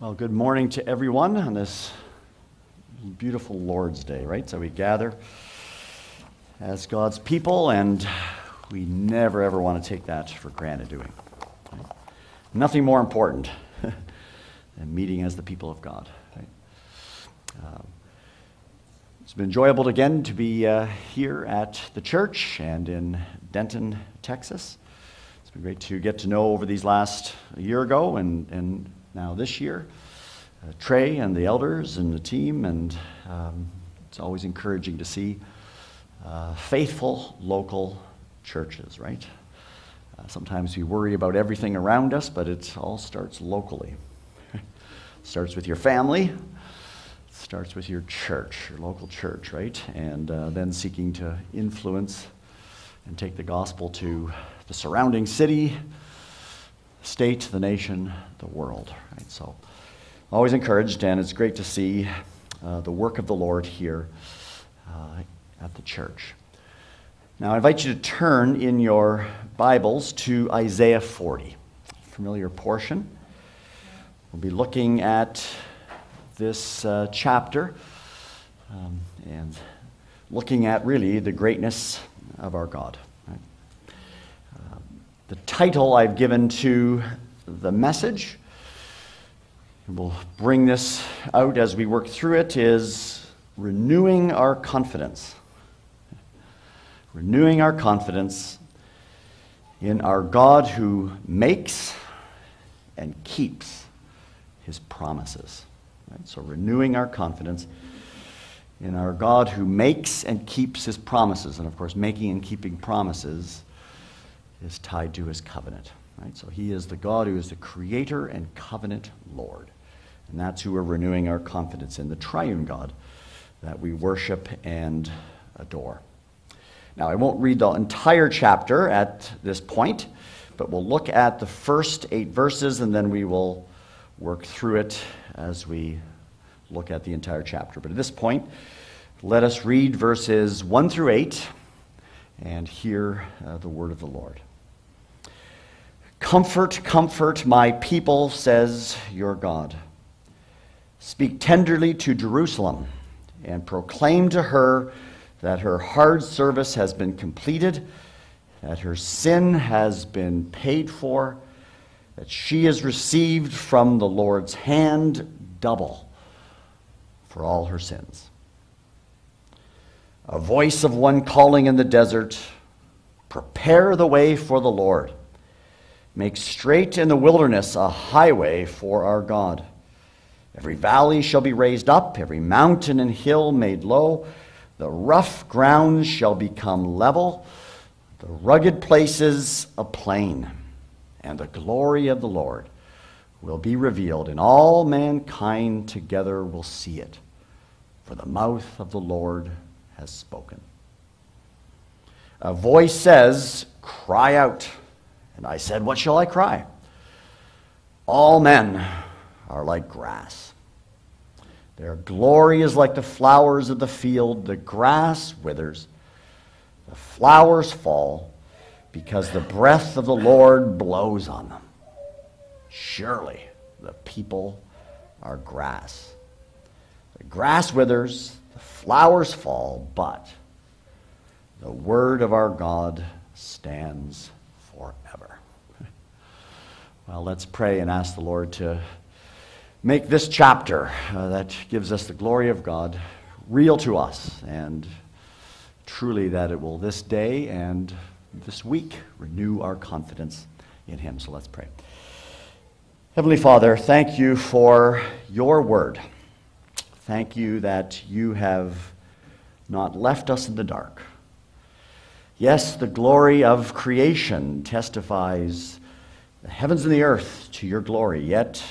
Well, good morning to everyone on this beautiful Lord's Day, right? So we gather as God's people, and we never ever want to take that for granted, do we? Right? Nothing more important than meeting as the people of God. Right? Um, it's been enjoyable again to be uh, here at the church and in Denton, Texas. It's been great to get to know over these last year ago and, and now this year. Uh, Trey and the elders and the team, and um, it's always encouraging to see uh, faithful local churches, right? Uh, sometimes we worry about everything around us, but it all starts locally. starts with your family, starts with your church, your local church, right? And uh, then seeking to influence and take the gospel to the surrounding city, state, the nation, the world. Right? So, always encouraged, and it's great to see uh, the work of the Lord here uh, at the church. Now, I invite you to turn in your Bibles to Isaiah 40, familiar portion. We'll be looking at this uh, chapter um, and looking at really the greatness of our God. The title I've given to the message, we'll bring this out as we work through it, is Renewing Our Confidence. Renewing our confidence in our God who makes and keeps his promises. Right? So, renewing our confidence in our God who makes and keeps his promises. And of course, making and keeping promises is tied to his covenant. Right? So he is the God who is the creator and covenant Lord. And that's who we're renewing our confidence in, the triune God that we worship and adore. Now, I won't read the entire chapter at this point, but we'll look at the first eight verses and then we will work through it as we look at the entire chapter. But at this point, let us read verses 1 through 8 and hear uh, the word of the Lord. Comfort, comfort my people, says your God. Speak tenderly to Jerusalem and proclaim to her that her hard service has been completed, that her sin has been paid for, that she has received from the Lord's hand double for all her sins. A voice of one calling in the desert, prepare the way for the Lord Make straight in the wilderness a highway for our God. Every valley shall be raised up, every mountain and hill made low. The rough ground shall become level, the rugged places a plain, and the glory of the Lord will be revealed, and all mankind together will see it. For the mouth of the Lord has spoken. A voice says, Cry out. And I said, What shall I cry? All men are like grass. Their glory is like the flowers of the field. The grass withers, the flowers fall, because the breath of the Lord blows on them. Surely the people are grass. The grass withers, the flowers fall, but the word of our God stands forever. Well, let's pray and ask the Lord to make this chapter uh, that gives us the glory of God real to us and truly that it will this day and this week renew our confidence in Him. So let's pray. Heavenly Father, thank you for your word. Thank you that you have not left us in the dark Yes, the glory of creation testifies the heavens and the earth to your glory, yet,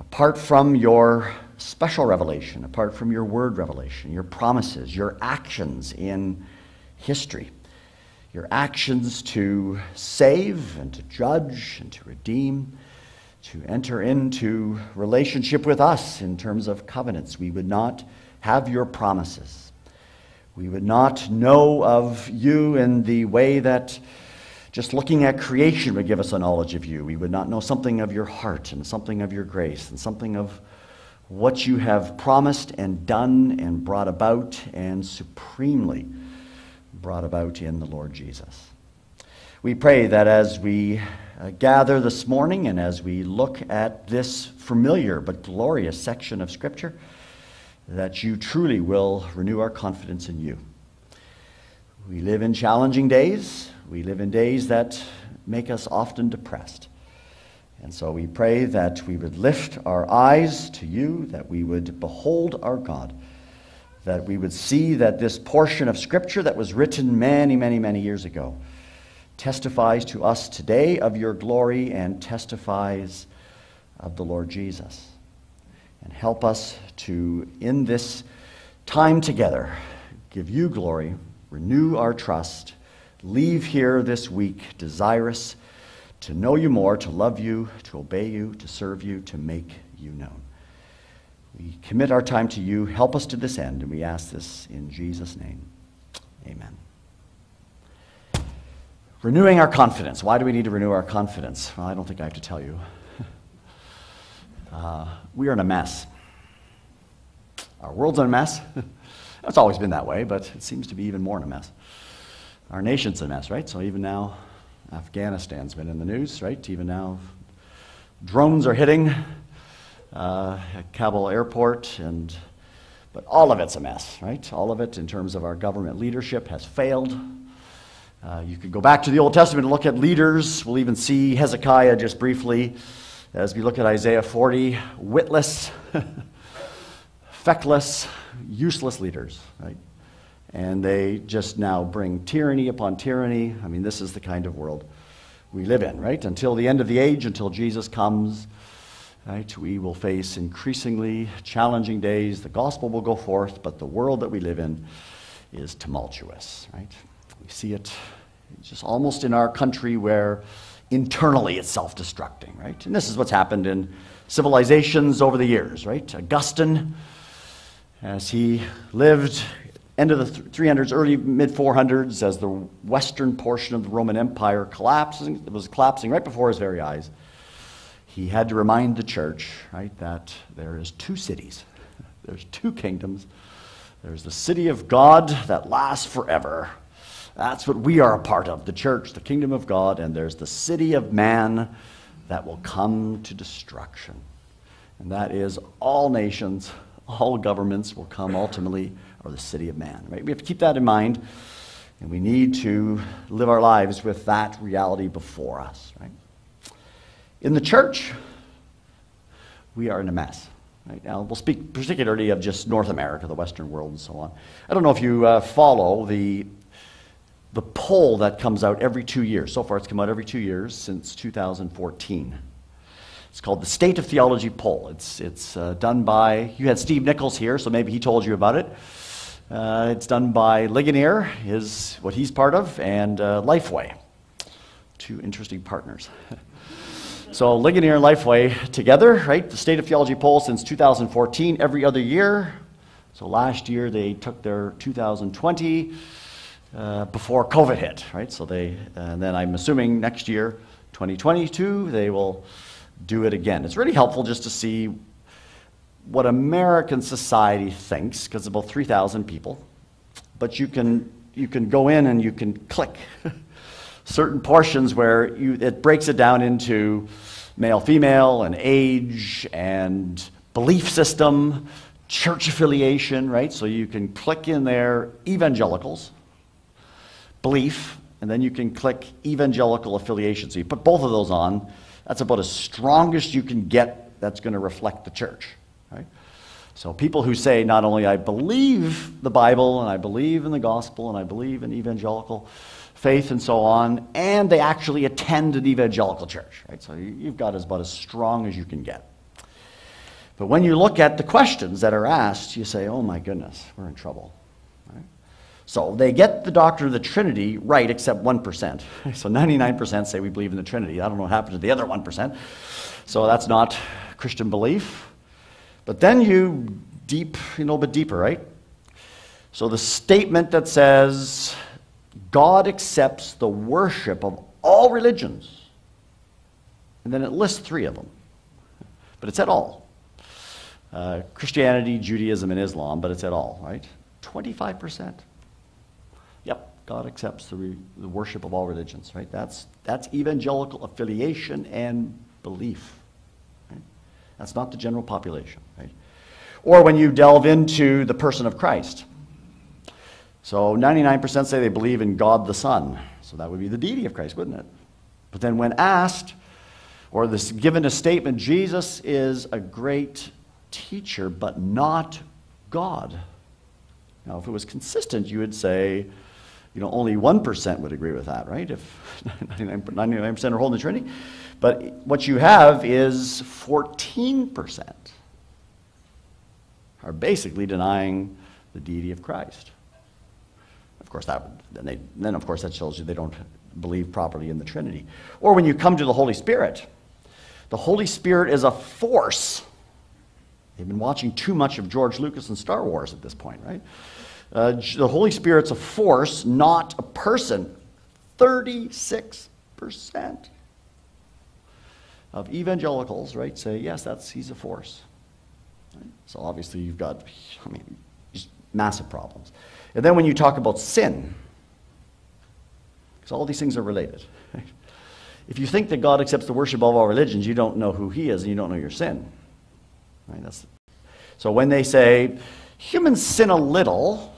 apart from your special revelation, apart from your word revelation, your promises, your actions in history, your actions to save and to judge and to redeem, to enter into relationship with us in terms of covenants, we would not have your promises. We would not know of you in the way that just looking at creation would give us a knowledge of you. We would not know something of your heart and something of your grace and something of what you have promised and done and brought about and supremely brought about in the Lord Jesus. We pray that as we uh, gather this morning and as we look at this familiar but glorious section of Scripture, that you truly will renew our confidence in you. We live in challenging days. We live in days that make us often depressed. And so we pray that we would lift our eyes to you, that we would behold our God, that we would see that this portion of Scripture that was written many, many, many years ago testifies to us today of your glory and testifies of the Lord Jesus. And help us to, in this time together, give you glory, renew our trust, leave here this week desirous to know you more, to love you, to obey you, to serve you, to make you known. We commit our time to you. Help us to this end, and we ask this in Jesus' name. Amen. Renewing our confidence. Why do we need to renew our confidence? Well, I don't think I have to tell you. Uh, we are in a mess. Our world's in a mess. it's always been that way, but it seems to be even more in a mess. Our nation's a mess, right? So even now, Afghanistan's been in the news, right? Even now, drones are hitting uh, Kabul airport, and but all of it's a mess, right? All of it, in terms of our government leadership, has failed. Uh, you could go back to the Old Testament and look at leaders. We'll even see Hezekiah just briefly as we look at Isaiah 40, witless, feckless, useless leaders, right? And they just now bring tyranny upon tyranny. I mean, this is the kind of world we live in, right? Until the end of the age, until Jesus comes, right? We will face increasingly challenging days. The gospel will go forth, but the world that we live in is tumultuous, right? We see it just almost in our country where internally it's self destructing, right? And this is what's happened in civilizations over the years, right? Augustine, as he lived end of the 300s, early mid 400s, as the western portion of the Roman Empire collapsing, it was collapsing right before his very eyes. He had to remind the church, right, that there is two cities, there's two kingdoms. There's the city of God that lasts forever. That's what we are a part of, the church, the kingdom of God, and there's the city of man that will come to destruction. And that is all nations, all governments will come ultimately or the city of man. Right? We have to keep that in mind, and we need to live our lives with that reality before us. Right? In the church, we are in a mess. Right? Now, we'll speak particularly of just North America, the Western world, and so on. I don't know if you uh, follow the, the poll that comes out every two years. So far, it's come out every two years since 2014. It's called the State of Theology Poll. It's, it's uh, done by, you had Steve Nichols here, so maybe he told you about it. Uh, it's done by Ligonier, is what he's part of, and uh, Lifeway, two interesting partners. so Ligonier and Lifeway together, right? The State of Theology poll since 2014, every other year. So last year they took their 2020 uh, before COVID hit, right? So they, and then I'm assuming next year, 2022, they will do it again. It's really helpful just to see what American society thinks, because about 3,000 people, but you can, you can go in and you can click certain portions where you, it breaks it down into male, female, and age, and belief system, church affiliation, right? So you can click in there evangelicals, belief, and then you can click evangelical affiliation. So you put both of those on. That's about as strong as you can get that's going to reflect the church. Right? So people who say not only I believe the Bible and I believe in the gospel and I believe in evangelical faith and so on, and they actually attend an evangelical church. Right? So you've got as about as strong as you can get. But when you look at the questions that are asked, you say, oh my goodness, we're in trouble. So they get the doctrine of the Trinity right, except 1%. So 99% say we believe in the Trinity. I don't know what happened to the other 1%. So that's not Christian belief. But then you deep, you know, bit deeper, right? So the statement that says God accepts the worship of all religions. And then it lists three of them. But it's at all. Uh, Christianity, Judaism, and Islam, but it's at all, right? 25%. Yep, God accepts the, re- the worship of all religions, right? That's, that's evangelical affiliation and belief. Right? That's not the general population? Or when you delve into the person of Christ. So 99% say they believe in God the Son. So that would be the deity of Christ, wouldn't it? But then when asked, or this given a statement, Jesus is a great teacher, but not God. Now, if it was consistent, you would say, you know, only 1% would agree with that, right? If 99% are holding the Trinity. But what you have is 14% are basically denying the deity of Christ. Of course, that then, they, then of course that shows you they don't believe properly in the Trinity. Or when you come to the Holy Spirit, the Holy Spirit is a force. They've been watching too much of George Lucas and Star Wars at this point, right? Uh, the Holy Spirit's a force, not a person. 36% of evangelicals, right, say, yes, that's, he's a force. Right? So obviously you've got, I mean, massive problems. And then when you talk about sin, because all these things are related. Right? If you think that God accepts the worship of all religions, you don't know who He is and you don't know your sin. Right? That's, so when they say humans sin a little,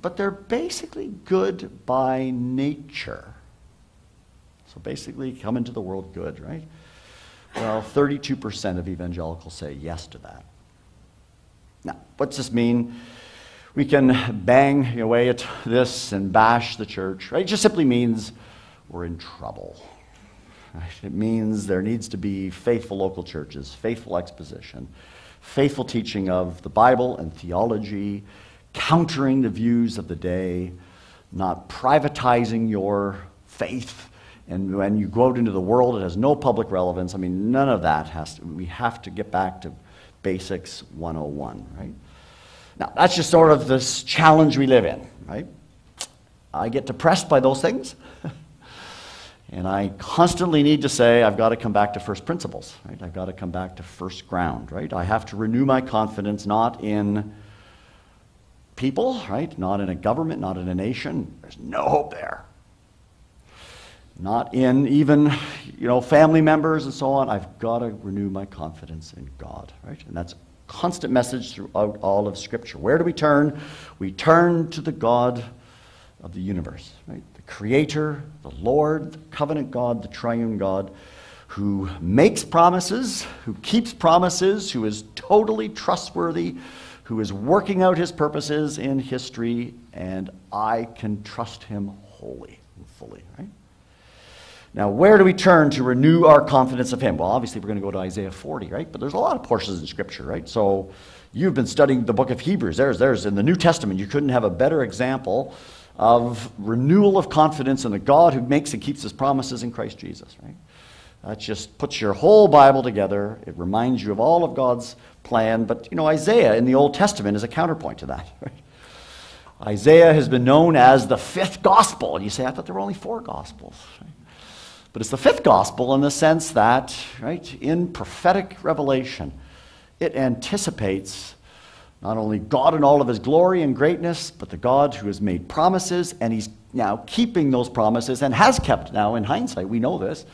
but they're basically good by nature. So basically, come into the world good, right? Well, 32% of evangelicals say yes to that. Now, what's this mean? We can bang away at this and bash the church, right? It just simply means we're in trouble. Right? It means there needs to be faithful local churches, faithful exposition, faithful teaching of the Bible and theology, countering the views of the day, not privatizing your faith. And when you go out into the world, it has no public relevance. I mean, none of that has to, we have to get back to basics 101, right? Now, that's just sort of this challenge we live in, right? I get depressed by those things. and I constantly need to say, I've got to come back to first principles, right? I've got to come back to first ground, right? I have to renew my confidence not in people, right? Not in a government, not in a nation. There's no hope there. Not in even, you know, family members and so on. I've got to renew my confidence in God, right? And that's a constant message throughout all of Scripture. Where do we turn? We turn to the God of the universe, right? The Creator, the Lord, the covenant God, the triune God, who makes promises, who keeps promises, who is totally trustworthy, who is working out his purposes in history, and I can trust him wholly and fully, right? Now, where do we turn to renew our confidence of him? Well, obviously, we're going to go to Isaiah 40, right? But there's a lot of portions in Scripture, right? So you've been studying the book of Hebrews. There's, there's in the New Testament, you couldn't have a better example of renewal of confidence in the God who makes and keeps his promises in Christ Jesus, right? That just puts your whole Bible together. It reminds you of all of God's plan. But, you know, Isaiah in the Old Testament is a counterpoint to that. Right? Isaiah has been known as the fifth gospel. And you say, I thought there were only four gospels. Right? But it's the fifth gospel in the sense that, right, in prophetic revelation, it anticipates not only God in all of his glory and greatness, but the God who has made promises, and he's now keeping those promises and has kept now in hindsight. We know this.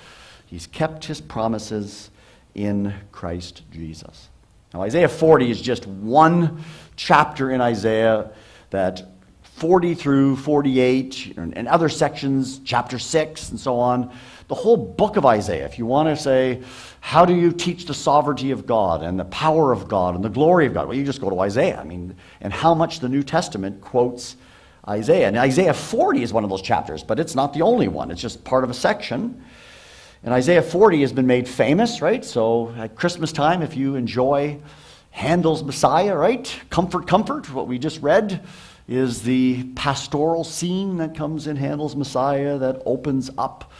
He's kept his promises in Christ Jesus. Now, Isaiah 40 is just one chapter in Isaiah that 40 through 48 and other sections, chapter 6 and so on. The whole book of Isaiah, if you want to say, how do you teach the sovereignty of God and the power of God and the glory of God? Well, you just go to Isaiah. I mean, and how much the New Testament quotes Isaiah. And Isaiah 40 is one of those chapters, but it's not the only one. It's just part of a section. And Isaiah 40 has been made famous, right? So at Christmas time, if you enjoy Handel's Messiah, right? Comfort, comfort, what we just read is the pastoral scene that comes in Handel's Messiah that opens up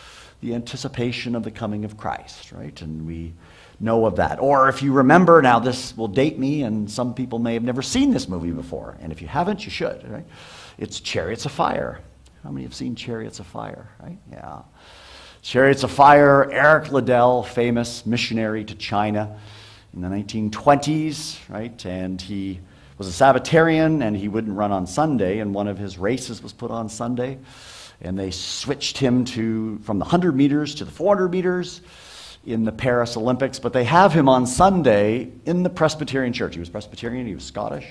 the anticipation of the coming of Christ, right? And we know of that. Or if you remember, now this will date me, and some people may have never seen this movie before. And if you haven't, you should, right? It's Chariots of Fire. How many have seen Chariots of Fire, right? Yeah. Chariots of Fire, Eric Liddell, famous missionary to China in the 1920s, right? And he was a Sabbatarian and he wouldn't run on Sunday, and one of his races was put on Sunday. And they switched him to from the 100 meters to the 400 meters in the Paris Olympics, but they have him on Sunday in the Presbyterian church. He was Presbyterian, he was Scottish.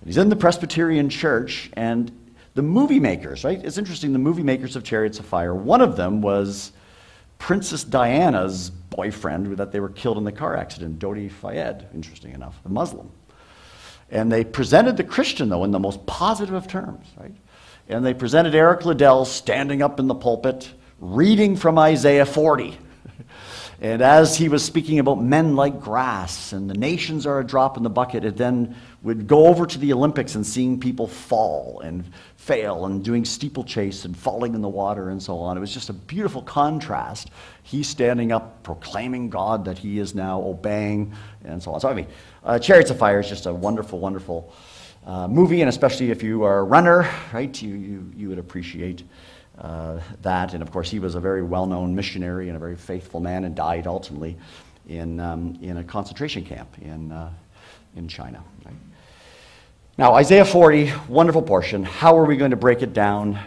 And he's in the Presbyterian church, and the movie makers, right? It's interesting, the movie makers of Chariots of Fire, one of them was Princess Diana's boyfriend that they were killed in the car accident, Dodi Fayed, interesting enough, a Muslim. And they presented the Christian, though, in the most positive of terms, right? And they presented Eric Liddell standing up in the pulpit, reading from Isaiah 40. And as he was speaking about men like grass and the nations are a drop in the bucket, it then would go over to the Olympics and seeing people fall and fail and doing steeplechase and falling in the water and so on. It was just a beautiful contrast. He's standing up, proclaiming God that he is now obeying and so on. So, I mean, uh, Chariots of Fire is just a wonderful, wonderful uh, movie, and especially if you are a runner, right, you, you, you would appreciate uh, that. And of course, he was a very well known missionary and a very faithful man and died ultimately in, um, in a concentration camp in, uh, in China. Right? Now, Isaiah 40, wonderful portion. How are we going to break it down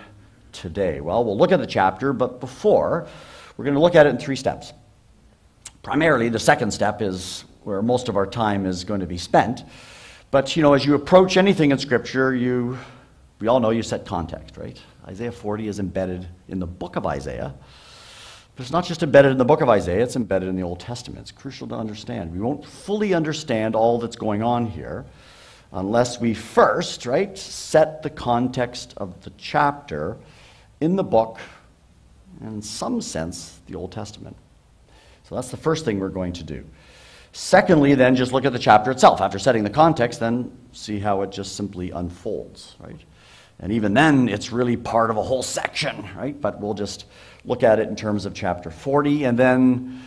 today? Well, we'll look at the chapter, but before, we're going to look at it in three steps. Primarily, the second step is where most of our time is going to be spent. But, you know, as you approach anything in Scripture, you, we all know you set context, right? Isaiah 40 is embedded in the book of Isaiah. But it's not just embedded in the book of Isaiah, it's embedded in the Old Testament. It's crucial to understand. We won't fully understand all that's going on here unless we first, right, set the context of the chapter in the book, in some sense, the Old Testament. So that's the first thing we're going to do. Secondly, then, just look at the chapter itself. After setting the context, then see how it just simply unfolds, right? And even then, it's really part of a whole section, right? But we'll just look at it in terms of chapter 40 and then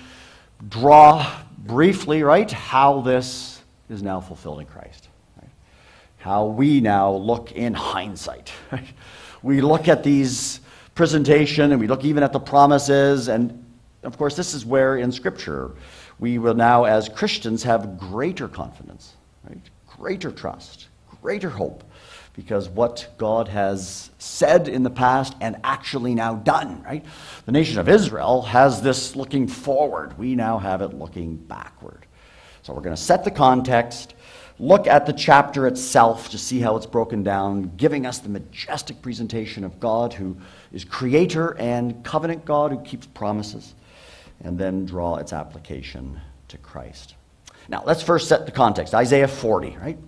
draw briefly, right, how this is now fulfilled in Christ. Right? How we now look in hindsight. Right? We look at these presentation and we look even at the promises and of course this is where in scripture we will now as Christians have greater confidence, right? Greater trust, greater hope because what God has said in the past and actually now done, right? The nation of Israel has this looking forward. We now have it looking backward. So we're going to set the context, look at the chapter itself to see how it's broken down, giving us the majestic presentation of God who is creator and covenant God who keeps promises, and then draw its application to Christ. Now, let's first set the context. Isaiah 40, right?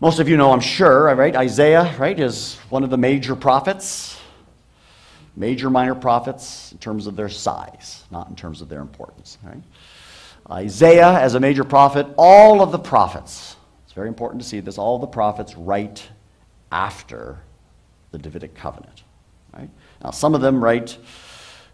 Most of you know, I'm sure, right? Isaiah, right, is one of the major prophets, major minor prophets in terms of their size, not in terms of their importance, right? Isaiah, as a major prophet, all of the prophets, it's very important to see this, all the prophets write after the Davidic covenant, right? Now, some of them write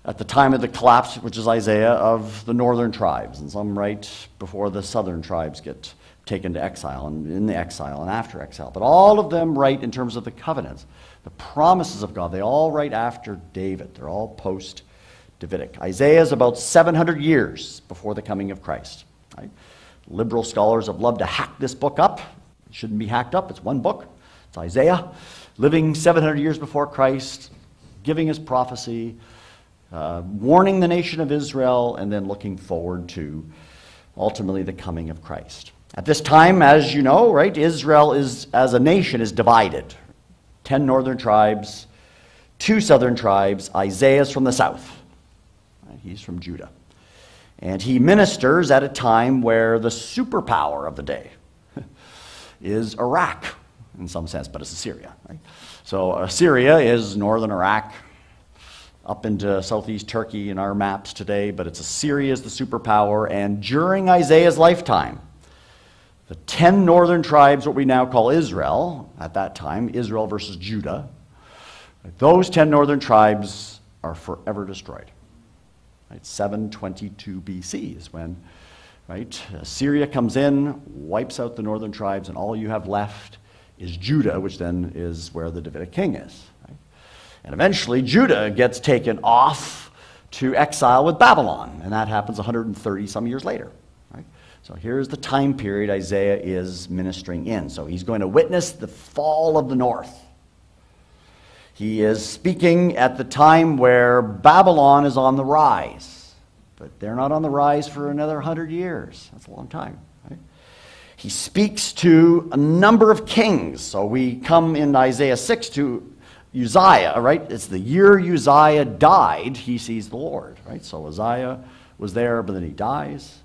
at the time of the collapse, which is Isaiah, of the northern tribes, and some write before the southern tribes get taken to exile and in the exile and after exile. But all of them write in terms of the covenants, the promises of God. They all write after David. They're all post Davidic. Isaiah is about 700 years before the coming of Christ. Right? Liberal scholars have loved to hack this book up. It shouldn't be hacked up, it's one book. It's Isaiah, living 700 years before Christ, giving his prophecy, uh, warning the nation of Israel, and then looking forward to ultimately the coming of Christ. At this time, as you know, right, Israel is, as a nation, is divided. Ten northern tribes, two southern tribes. Isaiah's from the south. He's from Judah. And he ministers at a time where the superpower of the day is Iraq, in some sense, but it's Assyria. Right? So Assyria is northern Iraq, up into southeast Turkey in our maps today, but it's Assyria is the superpower. And during Isaiah's lifetime, the ten northern tribes, what we now call Israel, at that time, Israel versus Judah, those ten northern tribes are forever destroyed. Right? 722 BC is when right, Assyria comes in, wipes out the northern tribes, and all you have left is Judah, which then is where the Davidic king is. And eventually, Judah gets taken off to exile with Babylon, and that happens 130 some years later. Right? So here's the time period Isaiah is ministering in. So he's going to witness the fall of the north. He is speaking at the time where Babylon is on the rise, but they're not on the rise for another 100 years. That's a long time. Right? He speaks to a number of kings. So we come in Isaiah 6 to Uzziah, right? It's the year Uzziah died, he sees the Lord, right? So Uzziah was there, but then he dies.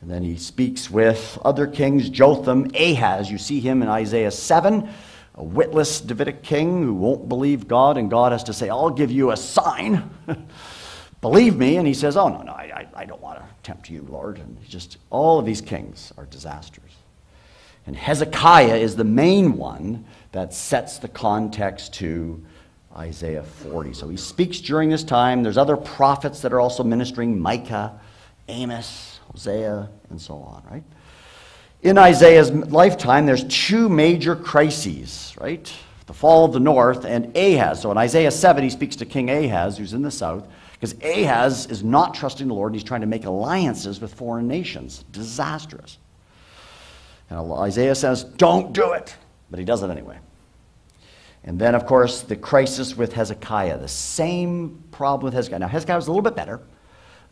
And then he speaks with other kings, Jotham, Ahaz. You see him in Isaiah 7, a witless Davidic king who won't believe God, and God has to say, I'll give you a sign. believe me. And he says, Oh, no, no, I, I don't want to tempt you, Lord. And just, all of these kings are disasters. And Hezekiah is the main one that sets the context to Isaiah 40. So he speaks during this time. There's other prophets that are also ministering Micah, Amos, Hosea, and so on, right? In Isaiah's lifetime, there's two major crises, right? The fall of the north and Ahaz. So in Isaiah 7, he speaks to King Ahaz, who's in the south, because Ahaz is not trusting the Lord. And he's trying to make alliances with foreign nations. Disastrous. And Isaiah says, Don't do it. But he does it anyway. And then, of course, the crisis with Hezekiah. The same problem with Hezekiah. Now, Hezekiah was a little bit better.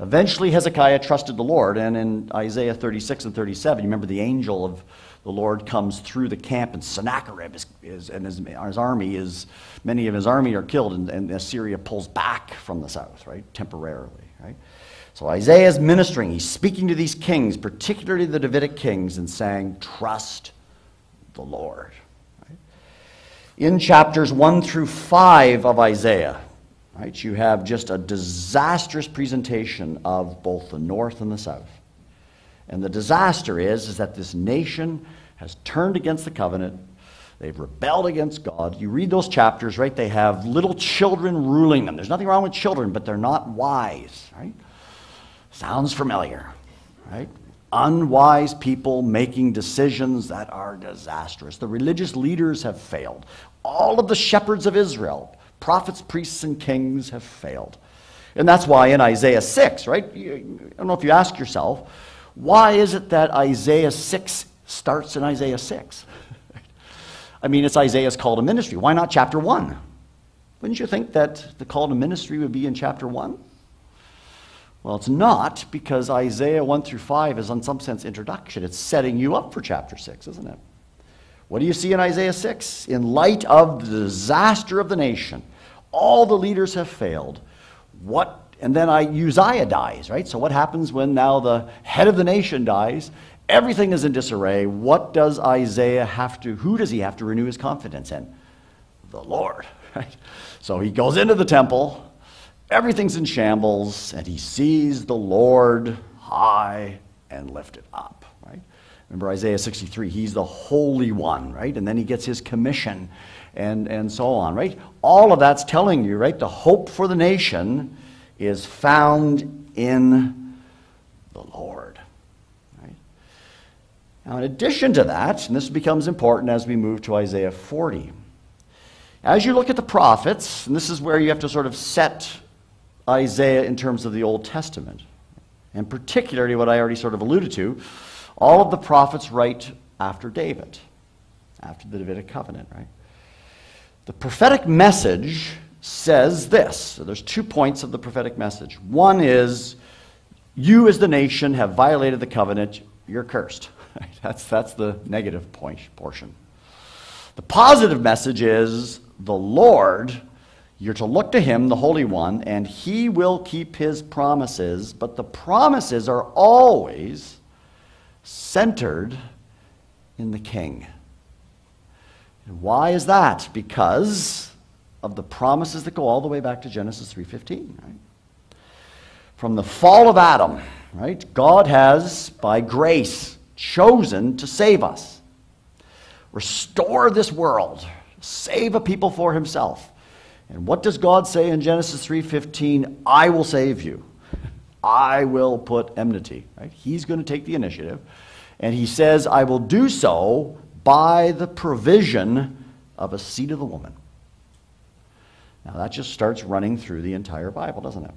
Eventually, Hezekiah trusted the Lord. And in Isaiah 36 and 37, you remember the angel of the Lord comes through the camp, and Sennacherib is, is and his, his, army is, many of his army are killed, and, and Assyria pulls back from the south, right, temporarily, right? So Isaiah is ministering. He's speaking to these kings, particularly the Davidic kings, and saying, Trust the Lord in chapters 1 through 5 of Isaiah, right, you have just a disastrous presentation of both the north and the south. And the disaster is, is that this nation has turned against the covenant. They've rebelled against God. You read those chapters, right? They have little children ruling them. There's nothing wrong with children, but they're not wise, right? Sounds familiar, right? unwise people making decisions that are disastrous. The religious leaders have failed. All of the shepherds of Israel, prophets, priests, and kings have failed. And that's why in Isaiah 6, right? I don't know if you ask yourself, why is it that Isaiah 6 starts in Isaiah 6? I mean, it's Isaiah's call to ministry. Why not chapter 1? Wouldn't you think that the call to ministry would be in chapter 1? Well, it's not because Isaiah 1 through 5 is, in some sense, introduction. It's setting you up for chapter 6, isn't it? What do you see in Isaiah 6? In light of the disaster of the nation, all the leaders have failed. What, and then I, Uzziah dies, right? So, what happens when now the head of the nation dies? Everything is in disarray. What does Isaiah have to, who does he have to renew his confidence in? The Lord, right? So, he goes into the temple Everything's in shambles, and he sees the Lord high and lifted up? Remember Isaiah 63, he's the Holy One, right? And then he gets his commission and, and so on, right? All of that's telling you, right? The hope for the nation is found in the Lord. Right? Now, in addition to that, and this becomes important as we move to Isaiah 40, as you look at the prophets, and this is where you have to sort of set Isaiah in terms of the Old Testament. And particularly what I already sort of alluded to, all of the prophets write after David, after the Davidic covenant, right? The prophetic message says this. So there's two points of the prophetic message. One is, you as the nation have violated the covenant, you're cursed. That's, that's the negative point, portion. The positive message is, the Lord you're to look to him, the Holy One, and he will keep his promises, but the promises are always centered in the king. And why is that? Because of the promises that go all the way back to Genesis 3:15, right? From the fall of Adam, right? God has by grace chosen to save us. Restore this world, save a people for himself. And what does God say in Genesis 3:15? I will save you. I will put enmity, right? He's going to take the initiative. And he says, I will do so by the provision of a seed of the woman. Now that just starts running through the entire Bible, doesn't it?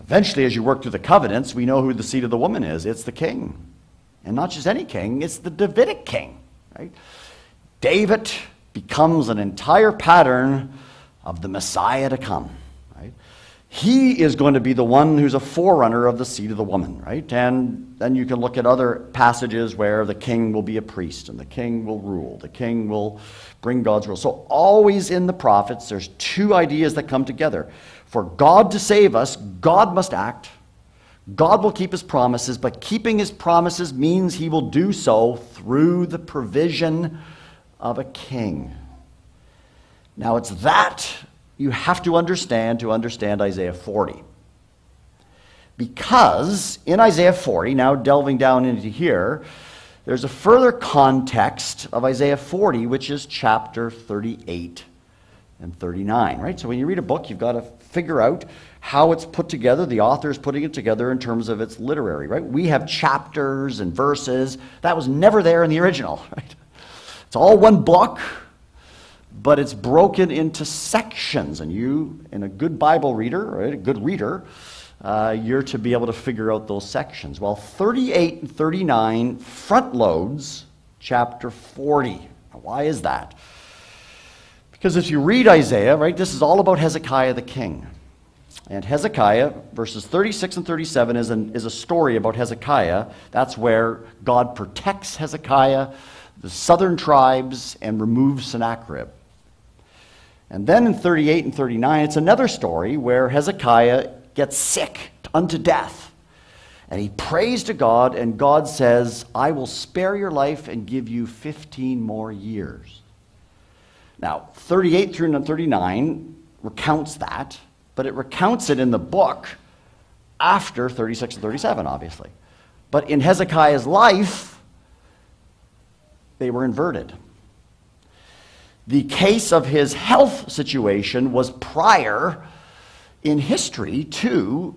Eventually, as you work through the covenants, we know who the seed of the woman is it's the king. And not just any king, it's the Davidic king. Right? David becomes an entire pattern of the Messiah to come. He is going to be the one who's a forerunner of the seed of the woman, right? And then you can look at other passages where the king will be a priest and the king will rule. The king will bring God's rule. So, always in the prophets, there's two ideas that come together. For God to save us, God must act. God will keep his promises, but keeping his promises means he will do so through the provision of a king. Now, it's that you have to understand to understand Isaiah 40. Because in Isaiah 40, now delving down into here, there's a further context of Isaiah 40, which is chapter 38 and 39, right? So when you read a book, you've got to figure out how it's put together. The author is putting it together in terms of its literary, right? We have chapters and verses. That was never there in the original, right? It's all one book, but it's broken into sections. And you, in a good Bible reader, right, a good reader, uh, you're to be able to figure out those sections. Well, 38 and 39 front loads chapter 40. Now, why is that? Because if you read Isaiah, right, this is all about Hezekiah the king. And Hezekiah, verses 36 and 37, is, an, is a story about Hezekiah. That's where God protects Hezekiah, the southern tribes, and removes Sennacherib. And then in 38 and 39, it's another story where Hezekiah gets sick unto death. And he prays to God, and God says, I will spare your life and give you 15 more years. Now, 38 through 39 recounts that, but it recounts it in the book after 36 and 37, obviously. But in Hezekiah's life, they were inverted. The case of his health situation was prior in history to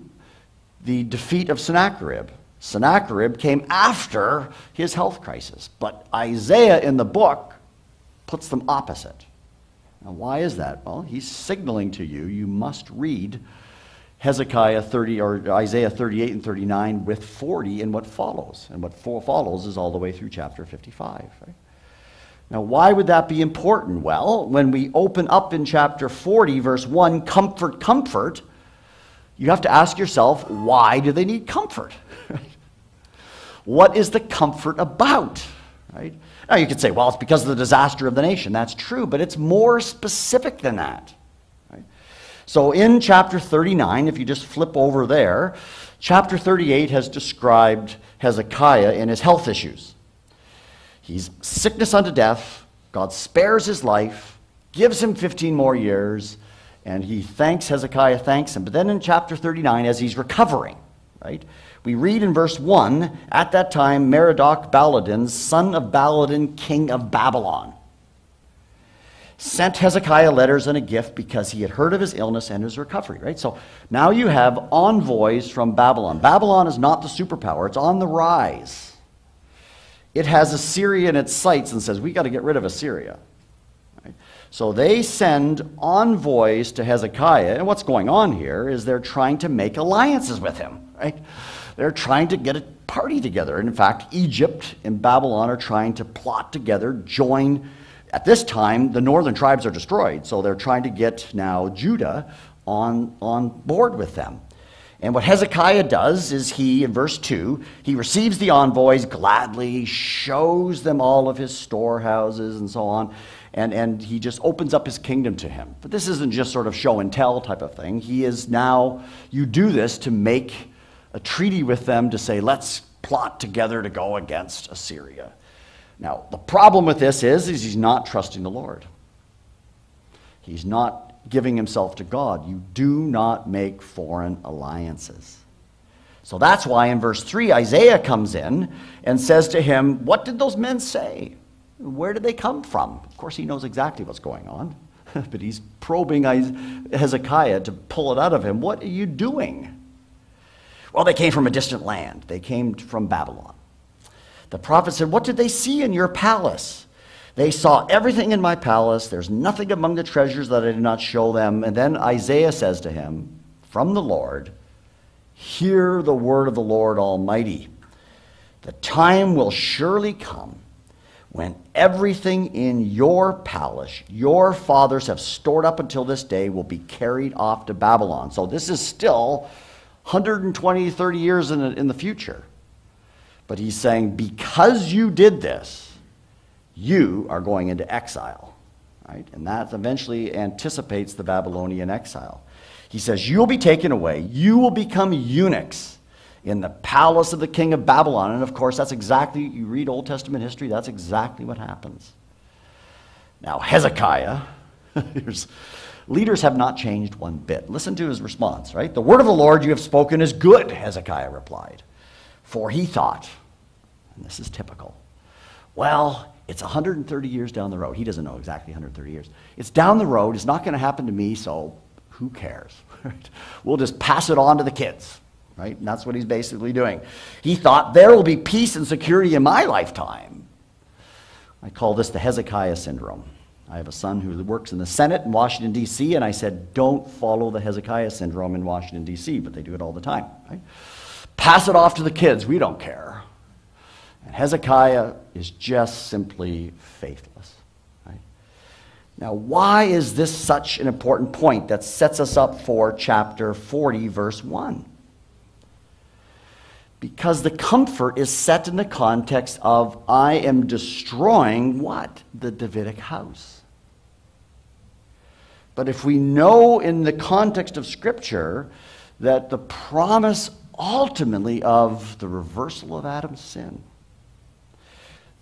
the defeat of Sennacherib. Sennacherib came after his health crisis, but Isaiah in the book puts them opposite. Now, why is that? Well, he's signaling to you you must read Hezekiah 30 or Isaiah 38 and 39 with 40 in what follows. And what follows is all the way through chapter 55. Right? Now, why would that be important? Well, when we open up in chapter 40, verse 1, comfort, comfort, you have to ask yourself, why do they need comfort? what is the comfort about? Right? Now, you could say, well, it's because of the disaster of the nation. That's true, but it's more specific than that. So, in chapter 39, if you just flip over there, chapter 38 has described Hezekiah and his health issues. He's sickness unto death. God spares his life, gives him 15 more years, and he thanks Hezekiah, thanks him. But then in chapter 39, as he's recovering, right, we read in verse 1 At that time, Merodach Baladan, son of Baladan, king of Babylon, sent Hezekiah letters and a gift because he had heard of his illness and his recovery, right? So now you have envoys from Babylon. Babylon is not the superpower, it's on the rise it has Assyria in its sights and says, we got to get rid of Assyria. So they send envoys to Hezekiah, and what's going on here is they're trying to make alliances with him. Right? They're trying to get a party together. And in fact, Egypt and Babylon are trying to plot together, join. At this time, the northern tribes are destroyed, so they're trying to get now Judah on, on board with them. And what Hezekiah does is he, in verse 2, he receives the envoys gladly, shows them all of his storehouses and so on, and, and he just opens up his kingdom to him. But this isn't just sort of show and tell type of thing. He is now, you do this to make a treaty with them to say, let's plot together to go against Assyria. Now, the problem with this is, is he's not trusting the Lord. He's not giving himself to God. You do not make foreign alliances. So that's why in verse 3, Isaiah comes in and says to him, What did those men say? Where did they come from? Of course, he knows exactly what's going on, but he's probing Hezekiah to pull it out of him. What are you doing? Well, they came from a distant land, they came from Babylon. The prophet said, What did they see in your palace? They saw everything in my palace. There's nothing among the treasures that I did not show them. And then Isaiah says to him, From the Lord, Hear the word of the Lord Almighty. The time will surely come when everything in your palace, your fathers have stored up until this day, will be carried off to Babylon. So this is still 120, 30 years in the, in the future. But he's saying, because you did this, you are going into exile. Right? And that eventually anticipates the Babylonian exile. He says, You'll be taken away. You will become eunuchs in the palace of the king of Babylon. And of course, that's exactly, you read Old Testament history, that's exactly what happens. Now, Hezekiah, leaders have not changed one bit. Listen to his response, right? The word of the Lord you have spoken is good, Hezekiah replied. For he thought, and this is typical, well, it's 130 years down the road. He doesn't know exactly 130 years. It's down the road. It's not going to happen to me, so who cares? we'll just pass it on to the kids right? And that's what he's basically doing. He thought there will be peace and security in my lifetime. I call this the Hezekiah syndrome. I have a son who works in the Senate in Washington, D.C., and I said, don't follow the Hezekiah syndrome in Washington, D.C., but they do it all the time. Right? Pass it off to the kids. We don't care. And Hezekiah is just simply faithless. Right? Now, why is this such an important point that sets us up for chapter 40, verse 1? Because the comfort is set in the context of I am destroying what? The Davidic house. But if we know in the context of Scripture that the promise ultimately of the reversal of Adam's sin,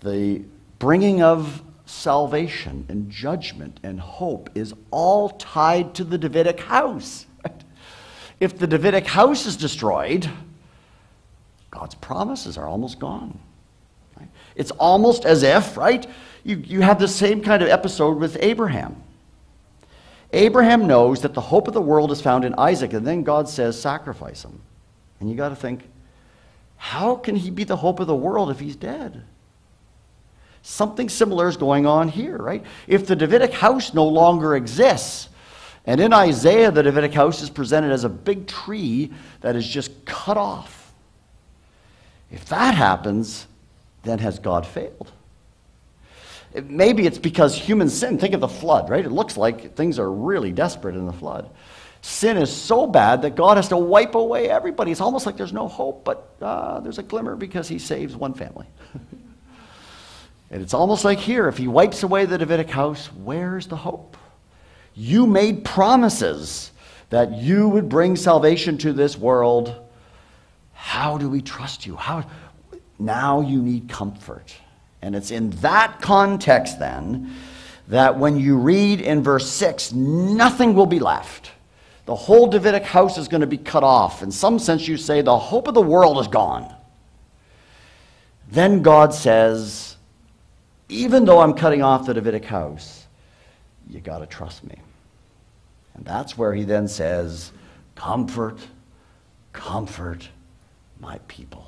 the bringing of salvation and judgment and hope is all tied to the Davidic house. If the Davidic house is destroyed, God's promises are almost gone. Right? It's almost as if, right? You, you have the same kind of episode with Abraham. Abraham knows that the hope of the world is found in Isaac, and then God says, sacrifice him. And you got to think, how can he be the hope of the world if he's dead? Something similar is going on here, right? If the Davidic house no longer exists, and in Isaiah, the Davidic house is presented as a big tree that is just cut off if that happens, then has God failed? Maybe it's because human sin, think of the flood, right? It looks like things are really desperate in the flood. Sin is so bad that God has to wipe away everybody. It's almost like there's no hope, but uh, there's a glimmer because he saves one family. and it's almost like here if he wipes away the Davidic house, where's the hope? You made promises that you would bring salvation to this world how do we trust you? How now you need comfort. And it's in that context then that when you read in verse 6, nothing will be left. The whole Davidic house is going to be cut off. In some sense, you say the hope of the world is gone. Then God says, even though I'm cutting off the Davidic house, you got to trust me. And that's where he then says, comfort, comfort my people.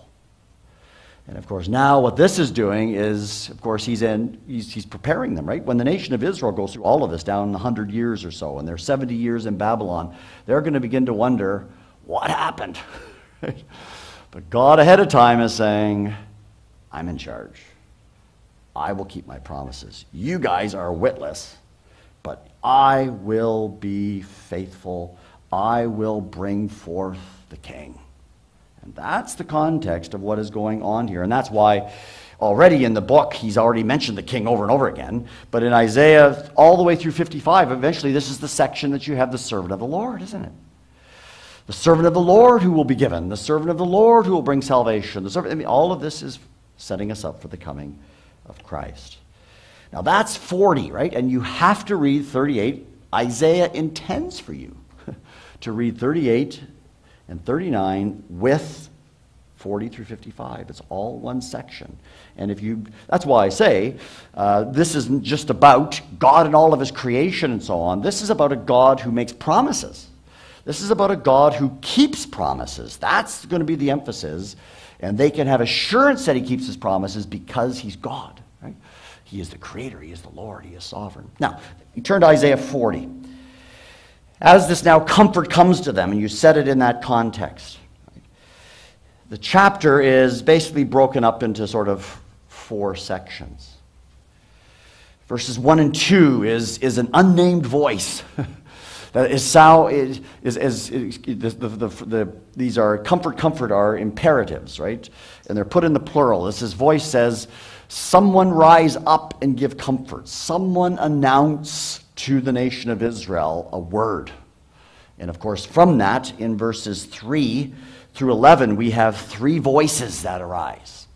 And of course, now what this is doing is, of course, he's in, he's, he's preparing them, right? When the nation of Israel goes through all of this down 100 years or so, and they're 70 years in Babylon, they're going to begin to wonder, what happened? but God ahead of time is saying, I'm in charge. I will keep my promises. You guys are witless, but I will be faithful. I will bring forth the king. And that's the context of what is going on here. And that's why already in the book, he's already mentioned the king over and over again. But in Isaiah, all the way through 55, eventually this is the section that you have the servant of the Lord, isn't it? The servant of the Lord who will be given, the servant of the Lord who will bring salvation. The servant, I mean, all of this is setting us up for the coming of Christ. Now that's 40, right? And you have to read 38. Isaiah intends for you to read 38 and 39 with 40 through 55. It's all one section. And if you, that's why I say uh, this isn't just about God and all of his creation and so on. This is about a God who makes promises. This is about a God who keeps promises. That's going to be the emphasis. And they can have assurance that he keeps his promises because he's God. Right? He is the creator, he is the Lord, he is sovereign. Now, you turn to Isaiah 40 as this now comfort comes to them, and you set it in that context, the chapter is basically broken up into sort of four sections. Verses 1 and 2 is, is an unnamed voice. that is, sao, is, is, is, is the, the, the, these are comfort, comfort are imperatives, right? And they're put in the plural. This is voice says, Someone rise up and give comfort. Someone announce to the nation of Israel a word. And of course, from that, in verses 3 through 11, we have three voices that arise.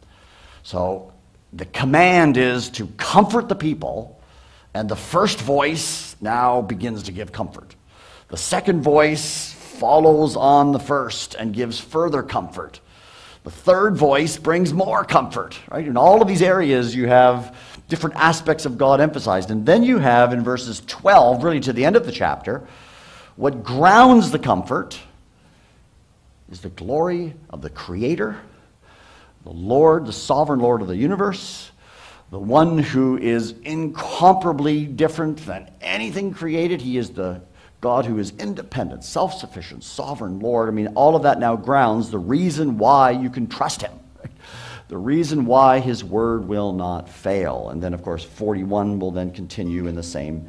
So the command is to comfort the people, and the first voice now begins to give comfort. The second voice follows on the first and gives further comfort. The third voice brings more comfort, right? In all of these areas, you have different aspects of God emphasized. And then you have in verses 12, really to the end of the chapter, what grounds the comfort is the glory of the Creator, the Lord, the sovereign Lord of the universe, the one who is incomparably different than anything created. He is the God who is independent, self sufficient, sovereign Lord. I mean, all of that now grounds the reason why you can trust Him, the reason why His word will not fail. And then, of course, 41 will then continue in the same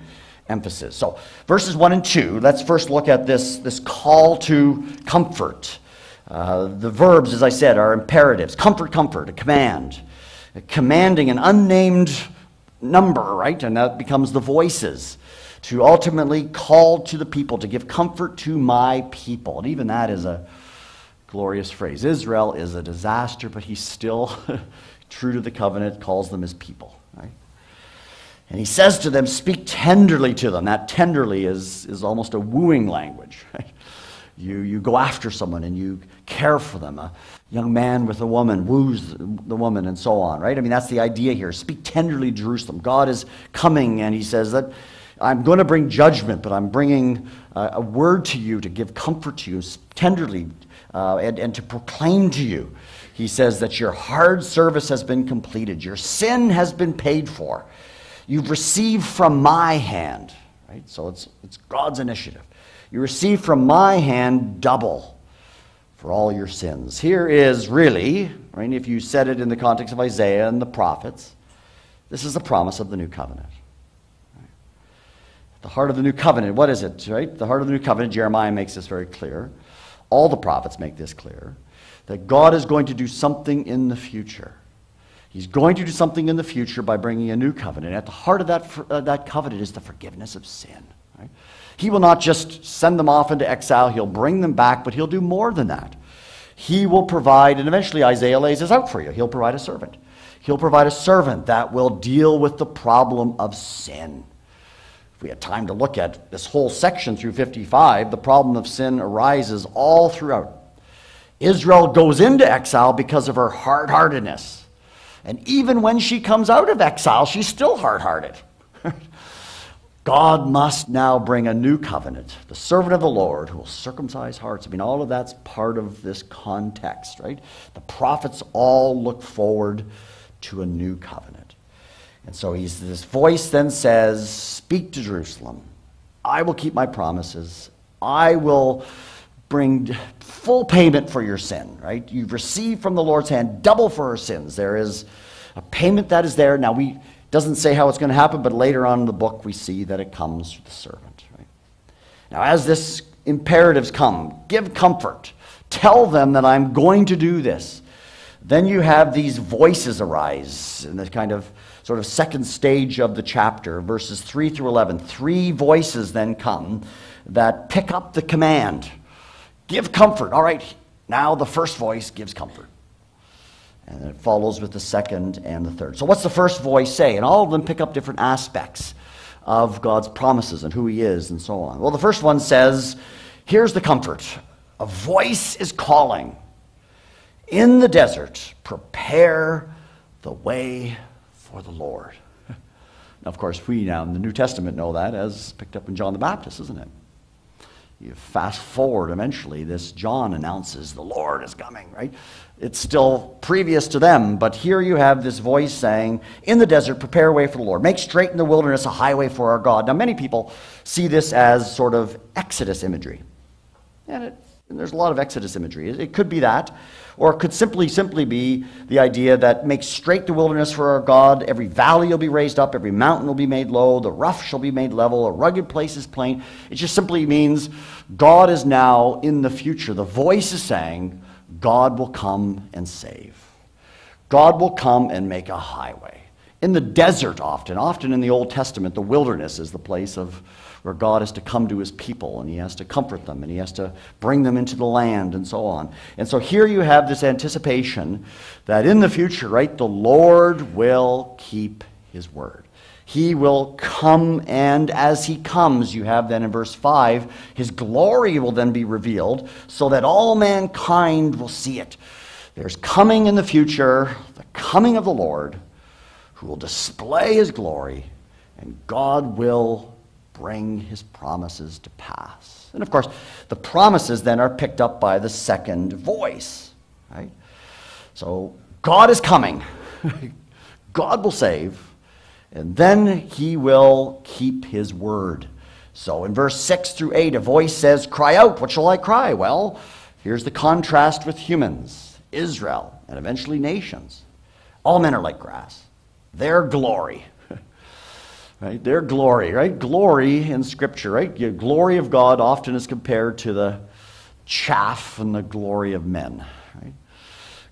emphasis. So, verses 1 and 2, let's first look at this, this call to comfort. Uh, the verbs, as I said, are imperatives comfort, comfort, a command. Commanding an unnamed number, right? And that becomes the voices to ultimately call to the people to give comfort to my people. And even that is a glorious phrase. Israel is a disaster, but he's still true to the covenant, calls them his people. Right? And he says to them, Speak tenderly to them. That tenderly is, is almost a wooing language. Right? You, you go after someone and you care for them. A young man with a woman woos the woman and so on, right? I mean, that's the idea here. Speak tenderly Jerusalem. God is coming, and he says that I'm going to bring judgment, but I'm bringing uh, a word to you to give comfort to you tenderly uh, and, and to proclaim to you. He says that your hard service has been completed, your sin has been paid for. You've received from my hand, right? So it's, it's God's initiative. You receive from my hand double for all your sins. Here is really, right, if you set it in the context of Isaiah and the prophets, this is the promise of the new covenant. The heart of the new covenant, what is it, right? The heart of the new covenant, Jeremiah makes this very clear. All the prophets make this clear that God is going to do something in the future. He's going to do something in the future by bringing a new covenant. At the heart of that, uh, that covenant is the forgiveness of sin. Right? He will not just send them off into exile, he'll bring them back, but he'll do more than that. He will provide, and eventually Isaiah lays this out for you. He'll provide a servant. He'll provide a servant that will deal with the problem of sin. If we had time to look at this whole section through 55, the problem of sin arises all throughout. Israel goes into exile because of her hard heartedness. And even when she comes out of exile, she's still hard hearted. God must now bring a new covenant, the servant of the Lord who will circumcise hearts. I mean, all of that's part of this context, right? The prophets all look forward to a new covenant. And so he's, this voice then says, Speak to Jerusalem. I will keep my promises. I will bring full payment for your sin, right? You've received from the Lord's hand double for our sins. There is a payment that is there. Now, we doesn't say how it's going to happen, but later on in the book we see that it comes through the servant. Right? Now, as this imperatives come, give comfort. Tell them that I'm going to do this. Then you have these voices arise in the kind of sort of second stage of the chapter, verses 3 through 11. Three voices then come that pick up the command give comfort. All right, now the first voice gives comfort. And it follows with the second and the third. So, what's the first voice say? And all of them pick up different aspects of God's promises and who He is and so on. Well, the first one says, Here's the comfort a voice is calling. In the desert, prepare the way for the Lord. Now, of course, we now in the New Testament know that as picked up in John the Baptist, isn't it? You fast forward eventually, this John announces the Lord is coming, right? It's still previous to them, but here you have this voice saying, In the desert, prepare a way for the Lord. Make straight in the wilderness a highway for our God. Now, many people see this as sort of Exodus imagery. And it And there's a lot of Exodus imagery. It could be that, or it could simply, simply be the idea that make straight the wilderness for our God. Every valley will be raised up, every mountain will be made low, the rough shall be made level, a rugged place is plain. It just simply means God is now in the future. The voice is saying, God will come and save. God will come and make a highway. In the desert, often, often in the Old Testament, the wilderness is the place of where God is to come to his people and he has to comfort them and he has to bring them into the land and so on. And so here you have this anticipation that in the future, right, the Lord will keep his word. He will come, and as he comes, you have then in verse 5, his glory will then be revealed so that all mankind will see it. There's coming in the future, the coming of the Lord, who will display his glory, and God will bring his promises to pass. And of course, the promises then are picked up by the second voice, right? So God is coming. God will save, and then he will keep his word. So in verse 6 through 8, a voice says, Cry out, what shall I cry? Well, here's the contrast with humans, Israel, and eventually nations. All men are like grass, their glory right? Their glory, right? Glory in Scripture, right? The glory of God often is compared to the chaff and the glory of men, right?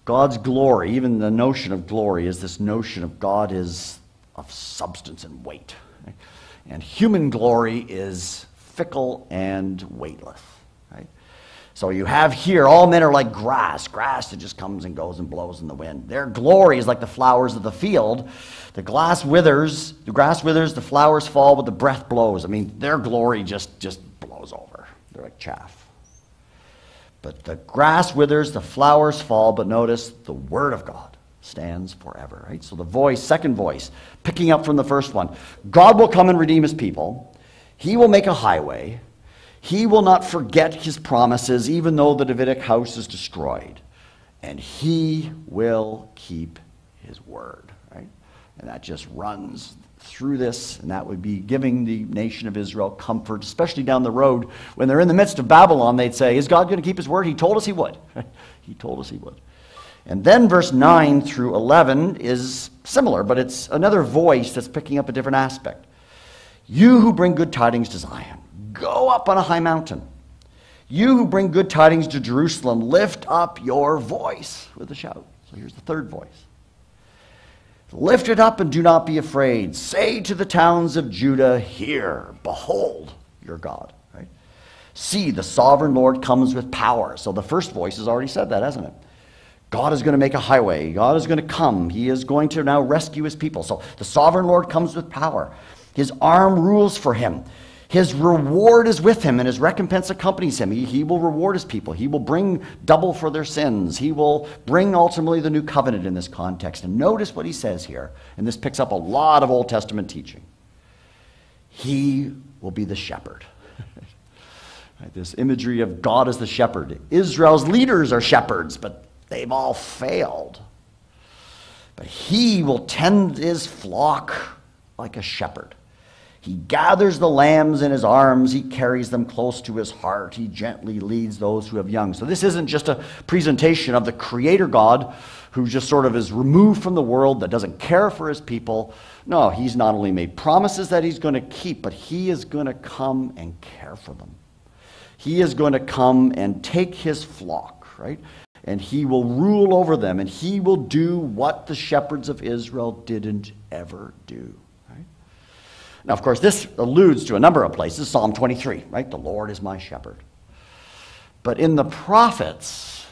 God's glory, even the notion of glory, is this notion of God is of substance and weight. Right? And human glory is fickle and weightless. So you have here, all men are like grass, grass that just comes and goes and blows in the wind. Their glory is like the flowers of the field the glass withers, the grass withers, the flowers fall, but the breath blows. I mean, their glory just, just blows over. They're like chaff. But the grass withers, the flowers fall, but notice the word of God stands forever, right? So the voice, second voice, picking up from the first one. God will come and redeem his people. He will make a highway. He will not forget his promises, even though the Davidic house is destroyed. And he will keep his word. Right? And that just runs through this, and that would be giving the nation of Israel comfort, especially down the road. When they're in the midst of Babylon, they'd say, Is God going to keep his word? He told us he would. he told us he would. And then verse 9 through 11 is similar, but it's another voice that's picking up a different aspect. You who bring good tidings to Zion, go up on a high mountain. You who bring good tidings to Jerusalem, lift up your voice with a shout. So here's the third voice. Lift it up and do not be afraid. Say to the towns of Judah, Hear, behold your God. Right? See, the sovereign Lord comes with power. So the first voice has already said that, hasn't it? God is going to make a highway. God is going to come. He is going to now rescue his people. So the sovereign Lord comes with power. His arm rules for him. His reward is with him and his recompense accompanies him. He, he will reward his people. He will bring double for their sins. He will bring ultimately the new covenant in this context. And notice what he says here, and this picks up a lot of Old Testament teaching. He will be the shepherd. right, this imagery of God as the shepherd. Israel's leaders are shepherds, but they've all failed. But he will tend his flock like a shepherd. He gathers the lambs in his arms. He carries them close to his heart. He gently leads those who have young. So, this isn't just a presentation of the Creator God who just sort of is removed from the world, that doesn't care for his people. No, he's not only made promises that he's going to keep, but he is going to come and care for them. He is going to come and take his flock, right? And he will rule over them, and he will do what the shepherds of Israel didn't ever do. Now, of course, this alludes to a number of places. Psalm 23, right? The Lord is my shepherd. But in the prophets,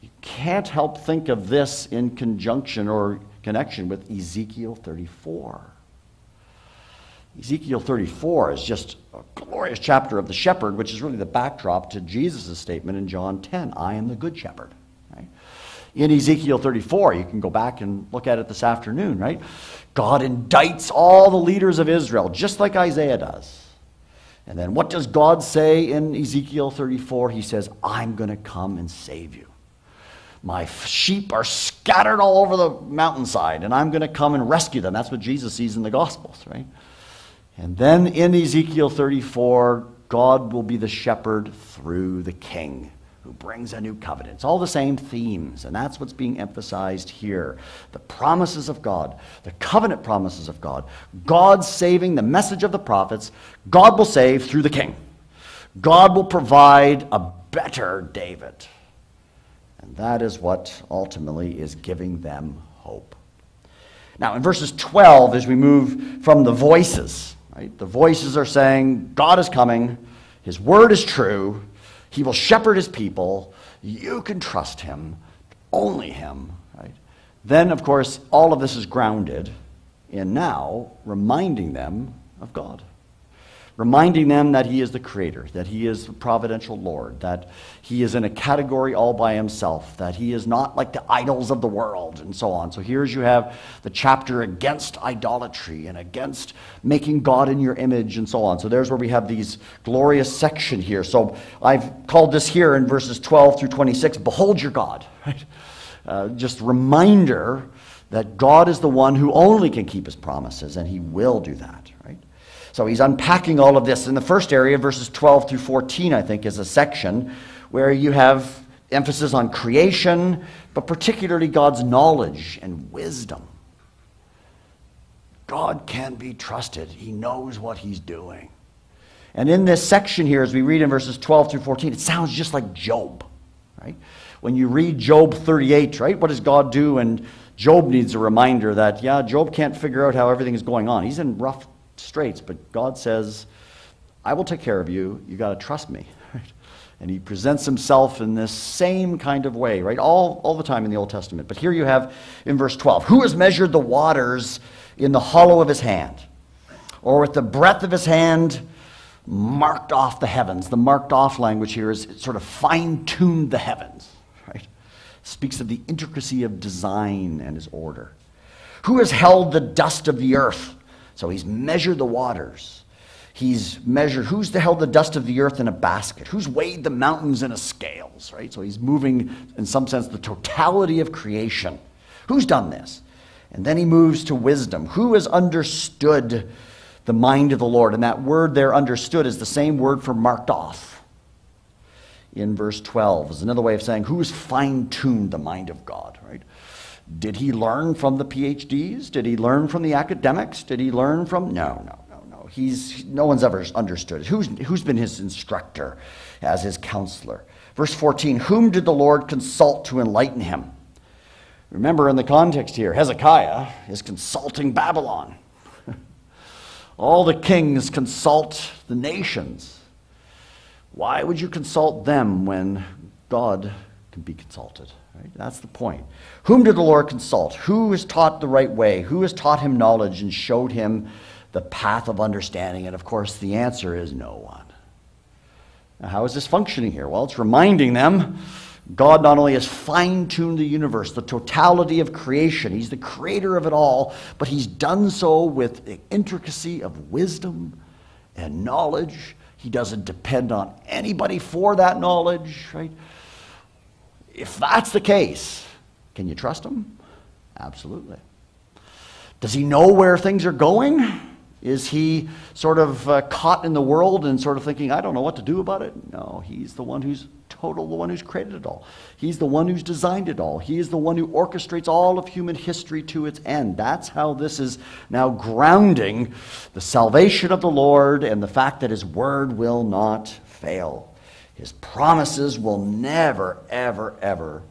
you can't help think of this in conjunction or connection with Ezekiel 34. Ezekiel 34 is just a glorious chapter of the shepherd, which is really the backdrop to Jesus' statement in John 10 I am the good shepherd. In Ezekiel 34, you can go back and look at it this afternoon, right? God indicts all the leaders of Israel, just like Isaiah does. And then what does God say in Ezekiel 34? He says, I'm going to come and save you. My sheep are scattered all over the mountainside, and I'm going to come and rescue them. That's what Jesus sees in the Gospels, right? And then in Ezekiel 34, God will be the shepherd through the king. Who brings a new covenant. It's all the same themes, and that's what's being emphasized here. The promises of God, the covenant promises of God, God saving the message of the prophets, God will save through the king. God will provide a better David. And that is what ultimately is giving them hope. Now, in verses 12, as we move from the voices, right, the voices are saying, God is coming, His word is true, He will shepherd His people, you can trust Him, only Him. Right? Then, of course, all of this is grounded in now reminding them of God reminding them that he is the creator, that he is the providential Lord, that he is in a category all by himself, that he is not like the idols of the world, and so on. So here's you have the chapter against idolatry and against making God in your image, and so on. So there's where we have these glorious section here. So I've called this here in verses 12 through 26, Behold your God. Right? Uh, just reminder that God is the one who only can keep his promises, and he will do that. So he's unpacking all of this. In the first area, verses 12 through 14, I think, is a section where you have emphasis on creation, but particularly God's knowledge and wisdom. God can be trusted, He knows what He's doing. And in this section here, as we read in verses 12 through 14, it sounds just like Job, right? When you read Job 38, right, what does God do? And Job needs a reminder that, yeah, Job can't figure out how everything is going on. He's in rough straits, but God says, I will take care of you. You got to trust me. And he presents himself in this same kind of way, right? All, all the time in the Old Testament. But here you have in verse 12 Who has measured the waters in the hollow of his hand? Or with the breadth of his hand, marked off the heavens. The marked off language here is sort of fine tuned the heavens, right? Speaks of the intricacy of design and his order. Who has held the dust of the earth? So he's measured the waters. He's measured who's held the dust of the earth in a basket? Who's weighed the mountains in a scales, right? So he's moving, in some sense, the totality of creation. Who's done this? And then he moves to wisdom. Who has understood the mind of the Lord? And that word there, understood, is the same word for marked off in verse 12. Is another way of saying who's fine tuned the mind of God, right? Did he learn from the PhDs? Did he learn from the academics? Did he learn from. No, no, no, no. He's, no one's ever understood. Who's, who's been his instructor as his counselor? Verse 14 Whom did the Lord consult to enlighten him? Remember in the context here, Hezekiah is consulting Babylon. All the kings consult the nations. Why would you consult them when God can be consulted? Right? That's the point. Whom did the Lord consult? Who taught the right way? Who has taught him knowledge and showed him the path of understanding? And of course, the answer is no one. Now, how is this functioning here? Well, it's reminding them God not only has fine tuned the universe, the totality of creation, He's the creator of it all, but He's done so with the intricacy of wisdom and knowledge. He doesn't depend on anybody for that knowledge, right? If that's the case, can you trust him? Absolutely. Does he know where things are going? Is he sort of uh, caught in the world and sort of thinking, I don't know what to do about it? No, he's the one who's total, the one who's created it all. He's the one who's designed it all. He is the one who orchestrates all of human history to its end. That's how this is now grounding the salvation of the Lord and the fact that his word will not fail. His promises will never, ever, ever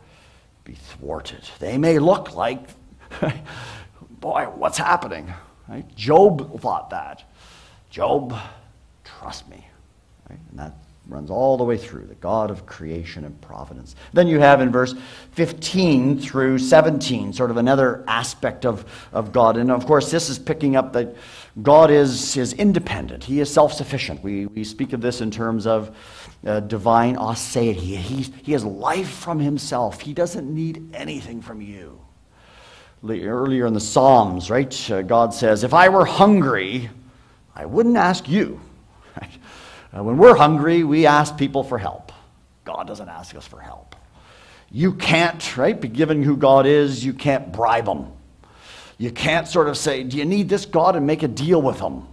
be thwarted. They may look like, boy, what's happening? Right? Job thought that. Job, trust me. Right? And that runs all the way through the God of creation and providence. Then you have in verse 15 through 17 sort of another aspect of, of God. And of course, this is picking up that God is, is independent, He is self sufficient. We, we speak of this in terms of uh, divine aseity. He, he has life from himself. He doesn't need anything from you. Earlier in the Psalms, right, uh, God says, If I were hungry, I wouldn't ask you. Right? Uh, when we're hungry, we ask people for help. God doesn't ask us for help. You can't, right, be given who God is, you can't bribe him. You can't sort of say, Do you need this God and make a deal with him?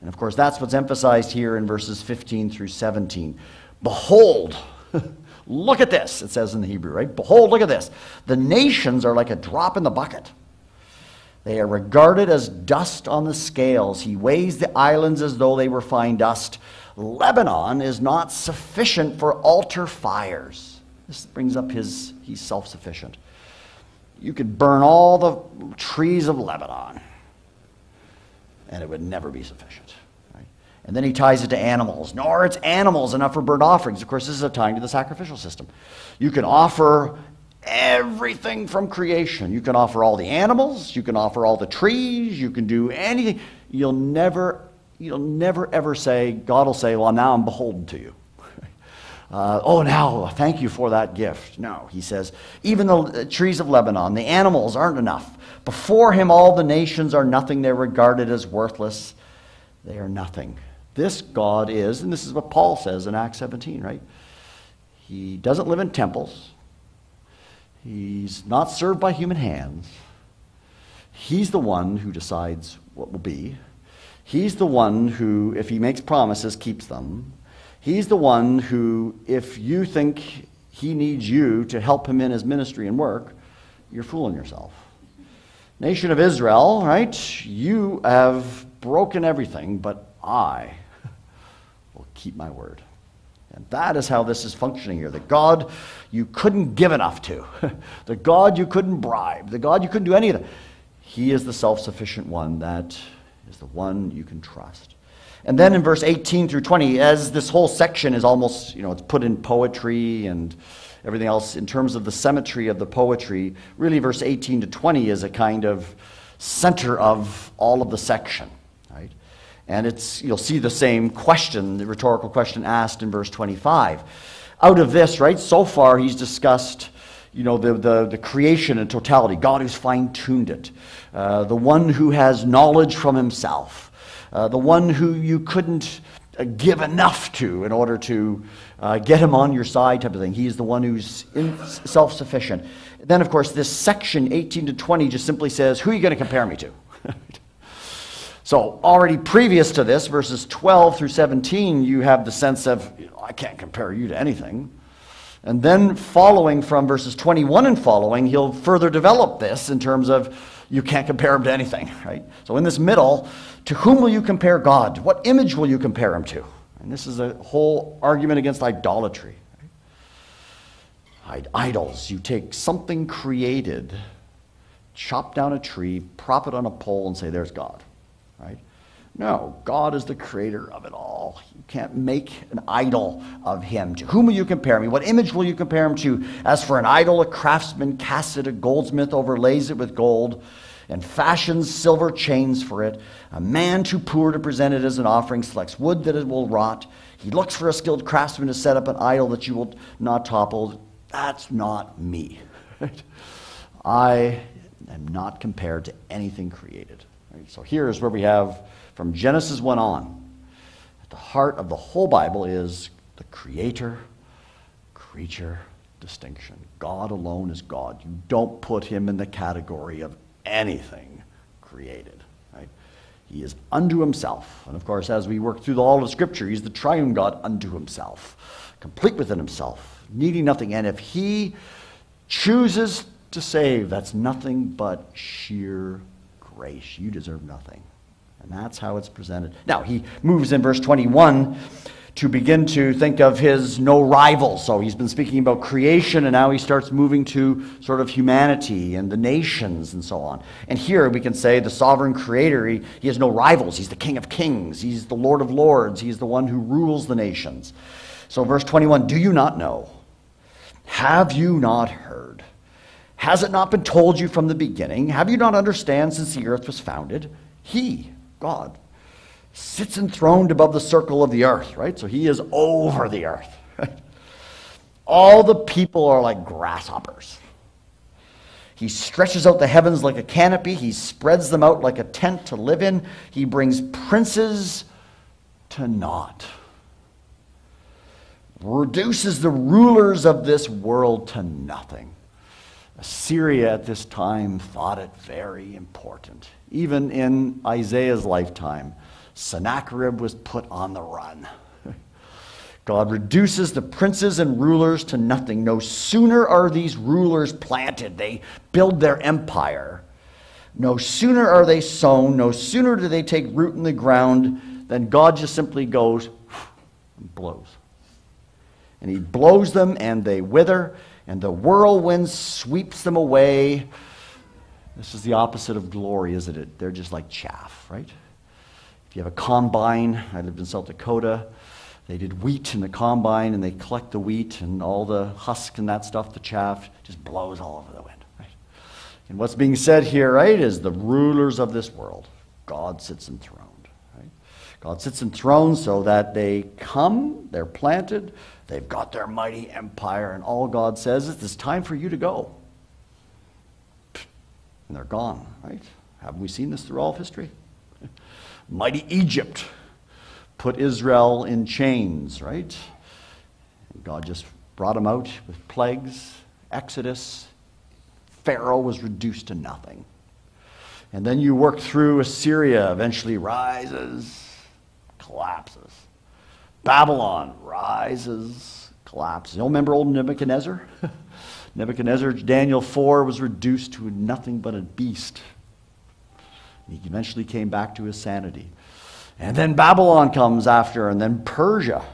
And of course, that's what's emphasized here in verses 15 through 17. Behold, look at this, it says in the Hebrew, right? Behold, look at this. The nations are like a drop in the bucket. They are regarded as dust on the scales. He weighs the islands as though they were fine dust. Lebanon is not sufficient for altar fires. This brings up his, he's self sufficient. You could burn all the trees of Lebanon, and it would never be sufficient. And then he ties it to animals. Nor it's animals enough for burnt offerings. Of course, this is a tying to the sacrificial system. You can offer everything from creation. You can offer all the animals, you can offer all the trees, you can do anything. You'll never you'll never ever say, God will say, Well, now I'm beholden to you. Uh, oh, now, thank you for that gift. No, he says, even the trees of Lebanon, the animals aren't enough. Before him, all the nations are nothing. They're regarded as worthless. They are nothing. This God is, and this is what Paul says in Acts 17, right? He doesn't live in temples, he's not served by human hands. He's the one who decides what will be. He's the one who, if he makes promises, keeps them. He's the one who, if you think he needs you to help him in his ministry and work, you're fooling yourself. Nation of Israel, right? You have broken everything, but I will keep my word. And that is how this is functioning here. The God you couldn't give enough to, the God you couldn't bribe, the God you couldn't do anything. He is the self sufficient one that is the one you can trust. And then in verse 18 through 20, as this whole section is almost, you know, it's put in poetry and everything else, in terms of the symmetry of the poetry, really verse 18 to 20 is a kind of center of all of the section, right? And it's, you'll see the same question, the rhetorical question asked in verse 25. Out of this, right, so far he's discussed you know, the, the, the creation in totality, God who's fine tuned it, uh, the one who has knowledge from himself, uh, the one who you couldn't uh, give enough to in order to uh, get him on your side, type of thing. He's the one who's self sufficient. Then, of course, this section 18 to 20 just simply says, Who are you going to compare me to? so, already previous to this, verses 12 through 17, you have the sense of, I can't compare you to anything. And then, following from verses 21 and following, he'll further develop this in terms of you can't compare him to anything, right? So, in this middle, to whom will you compare God? What image will you compare him to? And this is a whole argument against idolatry. Idols. You take something created, chop down a tree, prop it on a pole, and say, there's God, right? No, God is the creator of it all. You can't make an idol of him. To whom will you compare me? What image will you compare him to? As for an idol, a craftsman casts it, a goldsmith overlays it with gold and fashions silver chains for it. A man too poor to present it as an offering selects wood that it will rot. He looks for a skilled craftsman to set up an idol that you will not topple. That's not me. I am not compared to anything created. So here's where we have from Genesis 1 on, at the heart of the whole Bible is the creator creature distinction. God alone is God. You don't put him in the category of anything created. Right? He is unto himself. And of course, as we work through all of Scripture, he's the triune God unto himself, complete within himself, needing nothing. And if he chooses to save, that's nothing but sheer grace. You deserve nothing. And that's how it's presented. Now, he moves in verse 21 to begin to think of his no rival. So he's been speaking about creation, and now he starts moving to sort of humanity and the nations and so on. And here we can say the sovereign creator, he, he has no rivals. He's the king of kings, he's the lord of lords, he's the one who rules the nations. So, verse 21 Do you not know? Have you not heard? Has it not been told you from the beginning? Have you not understand since the earth was founded? He God, sits enthroned above the circle of the earth, right? So he is over the earth. All the people are like grasshoppers. He stretches out the heavens like a canopy. He spreads them out like a tent to live in. He brings princes to naught. Reduces the rulers of this world to nothing. Assyria at this time thought it very important. Even in Isaiah's lifetime, Sennacherib was put on the run. God reduces the princes and rulers to nothing. No sooner are these rulers planted, they build their empire. No sooner are they sown, no sooner do they take root in the ground than God just simply goes and blows. And He blows them and they wither, and the whirlwind sweeps them away. This is the opposite of glory, isn't it? They're just like chaff, right? You have a combine, I lived in South Dakota. They did wheat in the combine and they collect the wheat and all the husk and that stuff, the chaff, just blows all over the wind. Right? And what's being said here, right, is the rulers of this world. God sits enthroned. Right? God sits enthroned so that they come, they're planted, they've got their mighty empire, and all God says is it's time for you to go. And they're gone, right? Haven't we seen this through all of history? Mighty Egypt put Israel in chains, right? God just brought them out with plagues, Exodus. Pharaoh was reduced to nothing. And then you work through Assyria, eventually rises, collapses. Babylon rises, collapses. You remember old Nebuchadnezzar? Nebuchadnezzar, Daniel 4, was reduced to nothing but a beast. He eventually came back to his sanity. And then Babylon comes after, and then Persia.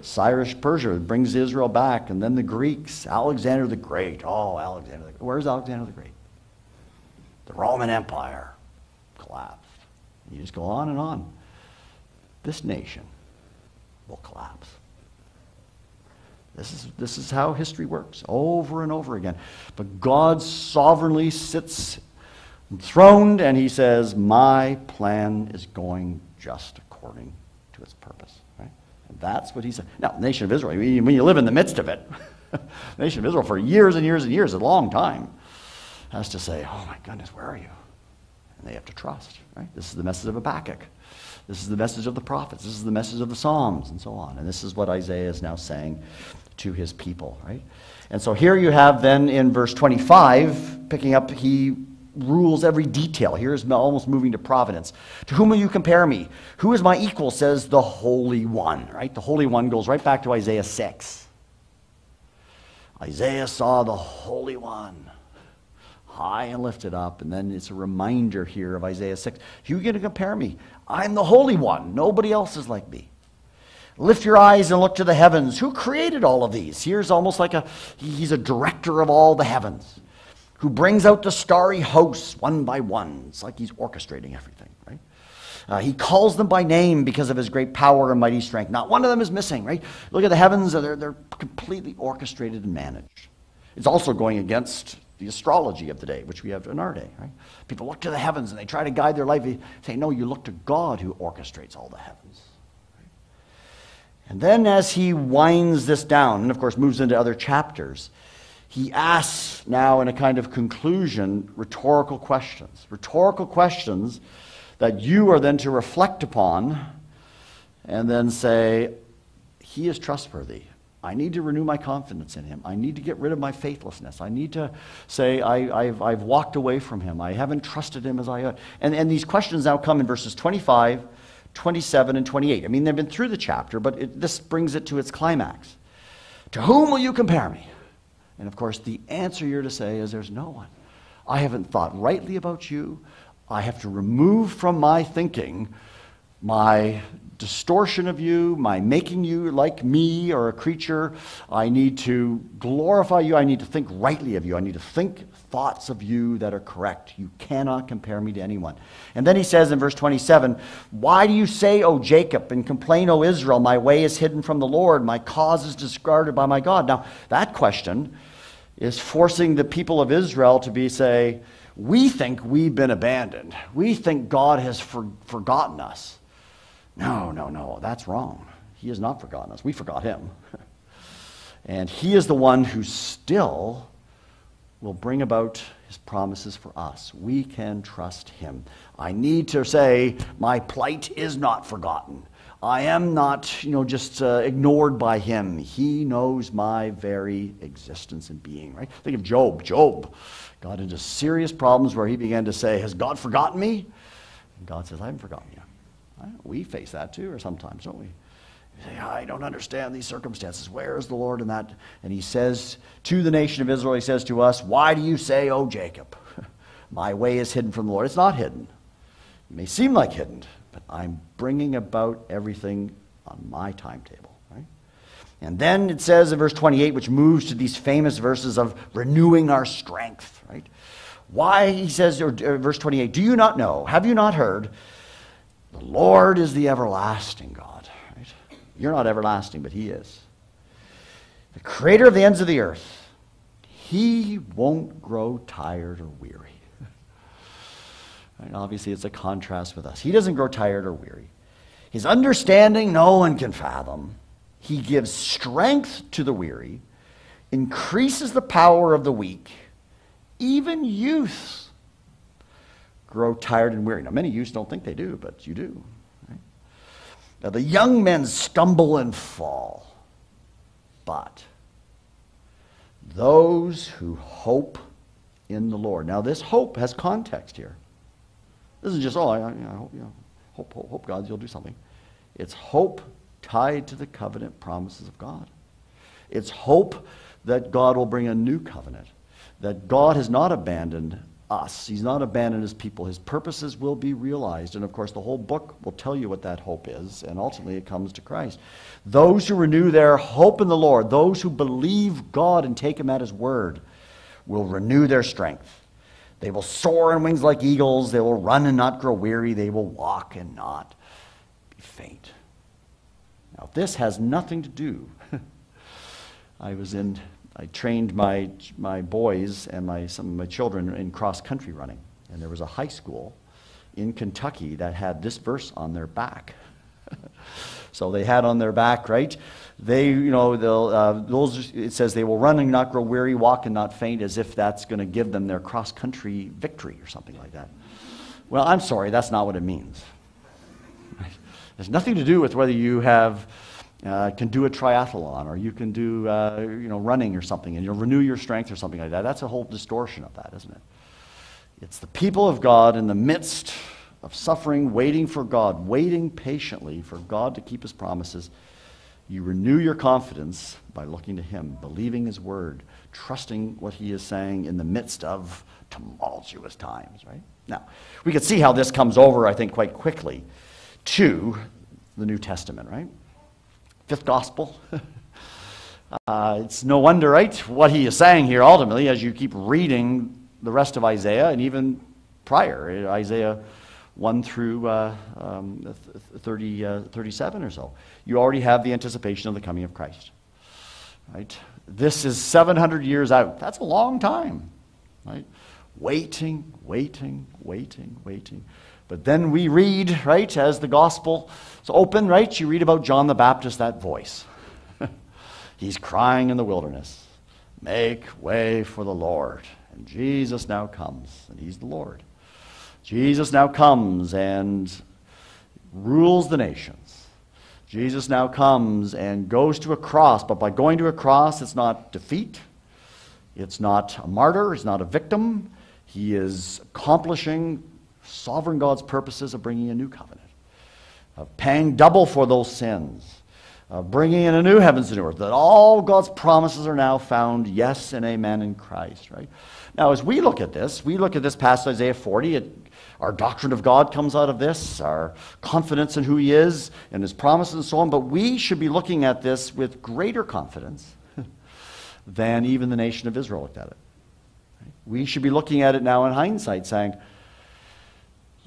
Cyrus Persia brings Israel back, and then the Greeks, Alexander the Great. Oh, Alexander the Great. Where's Alexander the Great? The Roman Empire collapsed. You just go on and on. This nation will collapse. This is, this is how history works over and over again. But God sovereignly sits enthroned and he says, My plan is going just according to its purpose. Right? And that's what he said. Now, nation of Israel, when you live in the midst of it, nation of Israel for years and years and years, a long time, has to say, Oh my goodness, where are you? And they have to trust. Right? This is the message of Habakkuk. This is the message of the prophets. This is the message of the Psalms, and so on. And this is what Isaiah is now saying to his people, right? And so here you have then in verse 25, picking up, he rules every detail. Here's almost moving to providence. To whom will you compare me? Who is my equal, says the Holy One, right? The Holy One goes right back to Isaiah 6. Isaiah saw the Holy One high and lifted up, and then it's a reminder here of Isaiah 6. Who are you going to compare me? I'm the Holy One. Nobody else is like me. Lift your eyes and look to the heavens. Who created all of these? Here's almost like a, he's a director of all the heavens who brings out the starry hosts one by one. It's like he's orchestrating everything, right? Uh, he calls them by name because of his great power and mighty strength. Not one of them is missing, right? Look at the heavens, they're, they're completely orchestrated and managed. It's also going against the astrology of the day, which we have in our day, right? People look to the heavens and they try to guide their life. They say, no, you look to God who orchestrates all the heavens. And then as he winds this down, and of course moves into other chapters, he asks now, in a kind of conclusion, rhetorical questions. Rhetorical questions that you are then to reflect upon and then say, He is trustworthy. I need to renew my confidence in him. I need to get rid of my faithlessness. I need to say, I, have I've walked away from him. I haven't trusted him as I ought. And, and these questions now come in verses 25, 27, and 28. I mean, they've been through the chapter, but it, this brings it to its climax. To whom will you compare me? And of course, the answer you're to say is there's no one. I haven't thought rightly about you. I have to remove from my thinking my distortion of you, my making you like me or a creature. I need to glorify you. I need to think rightly of you. I need to think thoughts of you that are correct. You cannot compare me to anyone. And then he says in verse 27 Why do you say, O Jacob, and complain, O Israel, my way is hidden from the Lord, my cause is discarded by my God? Now, that question is forcing the people of Israel to be, say, we think we've been abandoned. We think God has for, forgotten us. No, no, no, that's wrong. He has not forgotten us. We forgot him. and he is the one who still will bring about his promises for us. We can trust him. I need to say, my plight is not forgotten. I am not, you know, just uh, ignored by him. He knows my very existence and being, right? Think of Job. Job got into serious problems where he began to say, Has God forgotten me? And God says, I haven't forgotten you. We face that too, or sometimes, don't we? You say, I don't understand these circumstances. Where is the Lord in that? And he says to the nation of Israel, he says to us, Why do you say, O Jacob, my way is hidden from the Lord? It's not hidden. It may seem like hidden, but I'm bringing about everything on my timetable. Right? And then it says in verse 28, which moves to these famous verses of renewing our strength. Right? Why, he says, or, or verse 28, do you not know? Have you not heard? The Lord is the everlasting God. Right? You're not everlasting, but He is. The creator of the ends of the earth. He won't grow tired or weary. Right? Obviously, it's a contrast with us. He doesn't grow tired or weary. His understanding, no one can fathom. He gives strength to the weary, increases the power of the weak. Even youths grow tired and weary. Now, many youths don't think they do, but you do. Right? Now, the young men stumble and fall, but those who hope in the Lord. Now, this hope has context here. This is just, oh, I, I, hope, you know, hope, hope, hope God, you'll do something. It's hope tied to the covenant promises of God. It's hope that God will bring a new covenant, that God has not abandoned us. He's not abandoned his people. His purposes will be realized. And of course, the whole book will tell you what that hope is. And ultimately, it comes to Christ. Those who renew their hope in the Lord, those who believe God and take him at his word, will renew their strength. They will soar on wings like eagles. They will run and not grow weary. They will walk and not be faint. Now, this has nothing to do. I was in, I trained my, my boys and my, some of my children in cross country running. And there was a high school in Kentucky that had this verse on their back. so they had on their back, right? They, you know, they'll, uh, those, it says they will run and not grow weary, walk and not faint, as if that's going to give them their cross country victory or something like that. Well, I'm sorry, that's not what it means. Has nothing to do with whether you have, uh, can do a triathlon or you can do, uh, you know, running or something and you'll renew your strength or something like that. That's a whole distortion of that, isn't it? It's the people of God in the midst of suffering, waiting for God, waiting patiently for God to keep his promises you renew your confidence by looking to Him, believing His word, trusting what He is saying in the midst of tumultuous times, right? Now, we can see how this comes over, I think, quite quickly to the New Testament, right? Fifth gospel. uh, it's no wonder, right, what he is saying here ultimately as you keep reading the rest of Isaiah and even prior, Isaiah 1 through uh, um, 30, uh, 37 or so. You already have the anticipation of the coming of Christ. Right? This is 700 years out. That's a long time. Right? Waiting, waiting, waiting, waiting. But then we read, right, as the gospel is open, right? You read about John the Baptist, that voice. He's crying in the wilderness, Make way for the Lord. And Jesus now comes, and he's the Lord. Jesus now comes and rules the nations. Jesus now comes and goes to a cross, but by going to a cross, it's not defeat, it's not a martyr, he's not a victim. He is accomplishing sovereign God's purposes of bringing a new covenant, of paying double for those sins, of bringing in a new heavens and new earth, that all God's promises are now found, yes and amen in Christ, right? Now, as we look at this, we look at this past Isaiah 40, it our doctrine of God comes out of this, our confidence in who He is and His promises and so on. But we should be looking at this with greater confidence than even the nation of Israel looked at it. We should be looking at it now in hindsight, saying,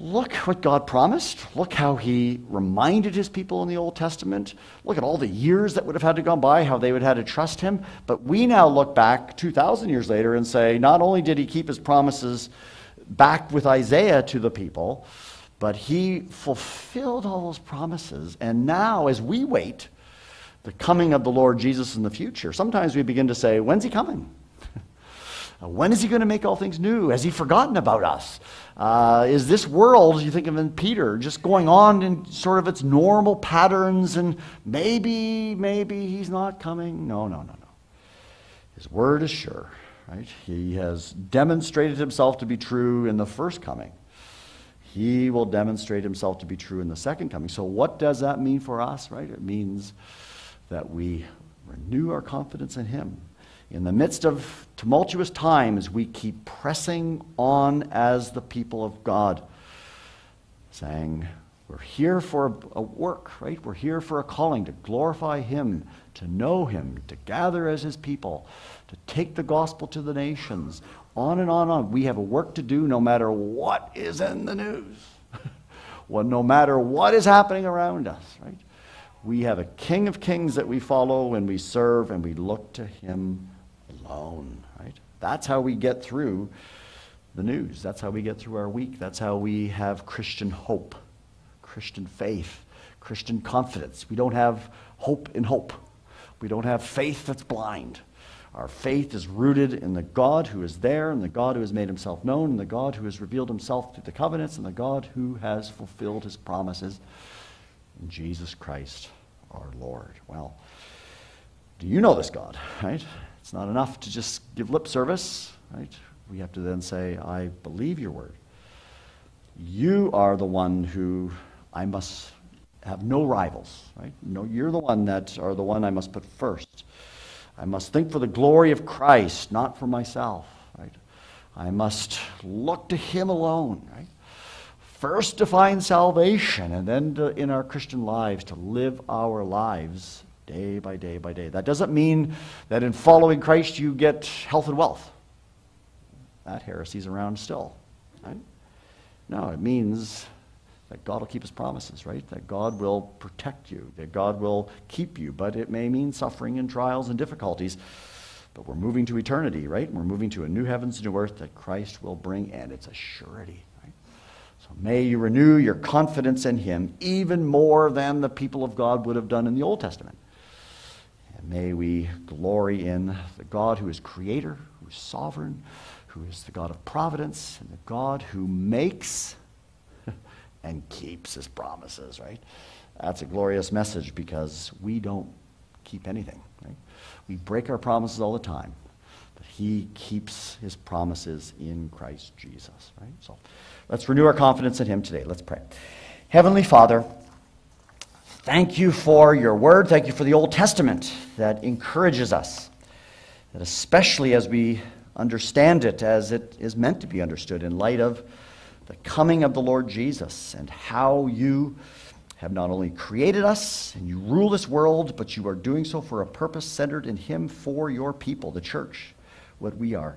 Look what God promised. Look how He reminded His people in the Old Testament. Look at all the years that would have had to gone by, how they would have had to trust Him. But we now look back 2,000 years later and say, not only did He keep His promises back with Isaiah to the people, but he fulfilled all those promises. And now, as we wait the coming of the Lord Jesus in the future, sometimes we begin to say, When's he coming? when is he going to make all things new? Has he forgotten about us? Uh, is this world, you think of in Peter, just going on in sort of its normal patterns and maybe, maybe he's not coming? No, no, no, no. His word is sure. Right? He has demonstrated himself to be true in the first coming. he will demonstrate himself to be true in the second coming. So, what does that mean for us, right? It means that we renew our confidence in him. In the midst of tumultuous times, we keep pressing on as the people of God, saying, We're here for a work, right? We're here for a calling to glorify him, to know him, to gather as his people, to take the gospel to the nations, on and on and on. We have a work to do no matter what is in the news, well, no matter what is happening around us, right? We have a King of Kings that we follow and we serve and we look to him alone, right? That's how we get through the news. That's how we get through our week. That's how we have Christian hope, Christian faith, Christian confidence. We don't have hope in hope. We don't have faith that's blind. Our faith is rooted in the God who is there, and the God who has made himself known, and the God who has revealed himself through the covenants, and the God who has fulfilled his promises in Jesus Christ our Lord. Well, do you know this God, right? It's not enough to just give lip service, right? We have to then say, I believe your word. You are the one who I must have no rivals, right? No, you're the one that are the one I must put first. I must think for the glory of Christ, not for myself, right? I must look to Him alone, right? First to find salvation, and then to, in our Christian lives to live our lives day by day by day. That doesn't mean that in following Christ you get health and wealth. That heresy's around still, right? No, it means that God will keep his promises, right? That God will protect you, that God will keep you, but it may mean suffering and trials and difficulties. But we're moving to eternity, right? We're moving to a new heavens and new earth that Christ will bring, and it's a surety, right? So may you renew your confidence in him even more than the people of God would have done in the Old Testament. And may we glory in the God who is creator, who is sovereign, who is the God of providence, and the God who makes and keeps his promises, right? That's a glorious message because we don't keep anything, right? We break our promises all the time. But he keeps his promises in Christ Jesus, right? So let's renew our confidence in him today. Let's pray. Heavenly Father, thank you for your word. Thank you for the Old Testament that encourages us, that especially as we understand it as it is meant to be understood in light of the coming of the Lord Jesus and how you have not only created us and you rule this world, but you are doing so for a purpose centered in Him for your people, the church, what we are.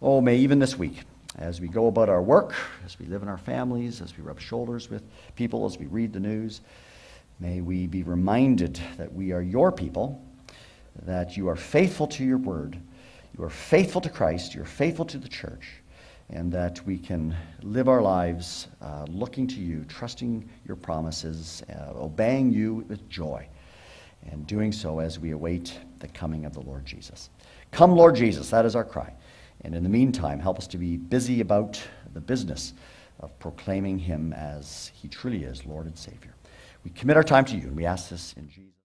Oh, may even this week, as we go about our work, as we live in our families, as we rub shoulders with people, as we read the news, may we be reminded that we are your people, that you are faithful to your word, you are faithful to Christ, you're faithful to the church and that we can live our lives uh, looking to you, trusting your promises, uh, obeying you with joy, and doing so as we await the coming of the Lord Jesus. Come, Lord Jesus, that is our cry. And in the meantime, help us to be busy about the business of proclaiming him as he truly is, Lord and Savior. We commit our time to you, and we ask this in Jesus'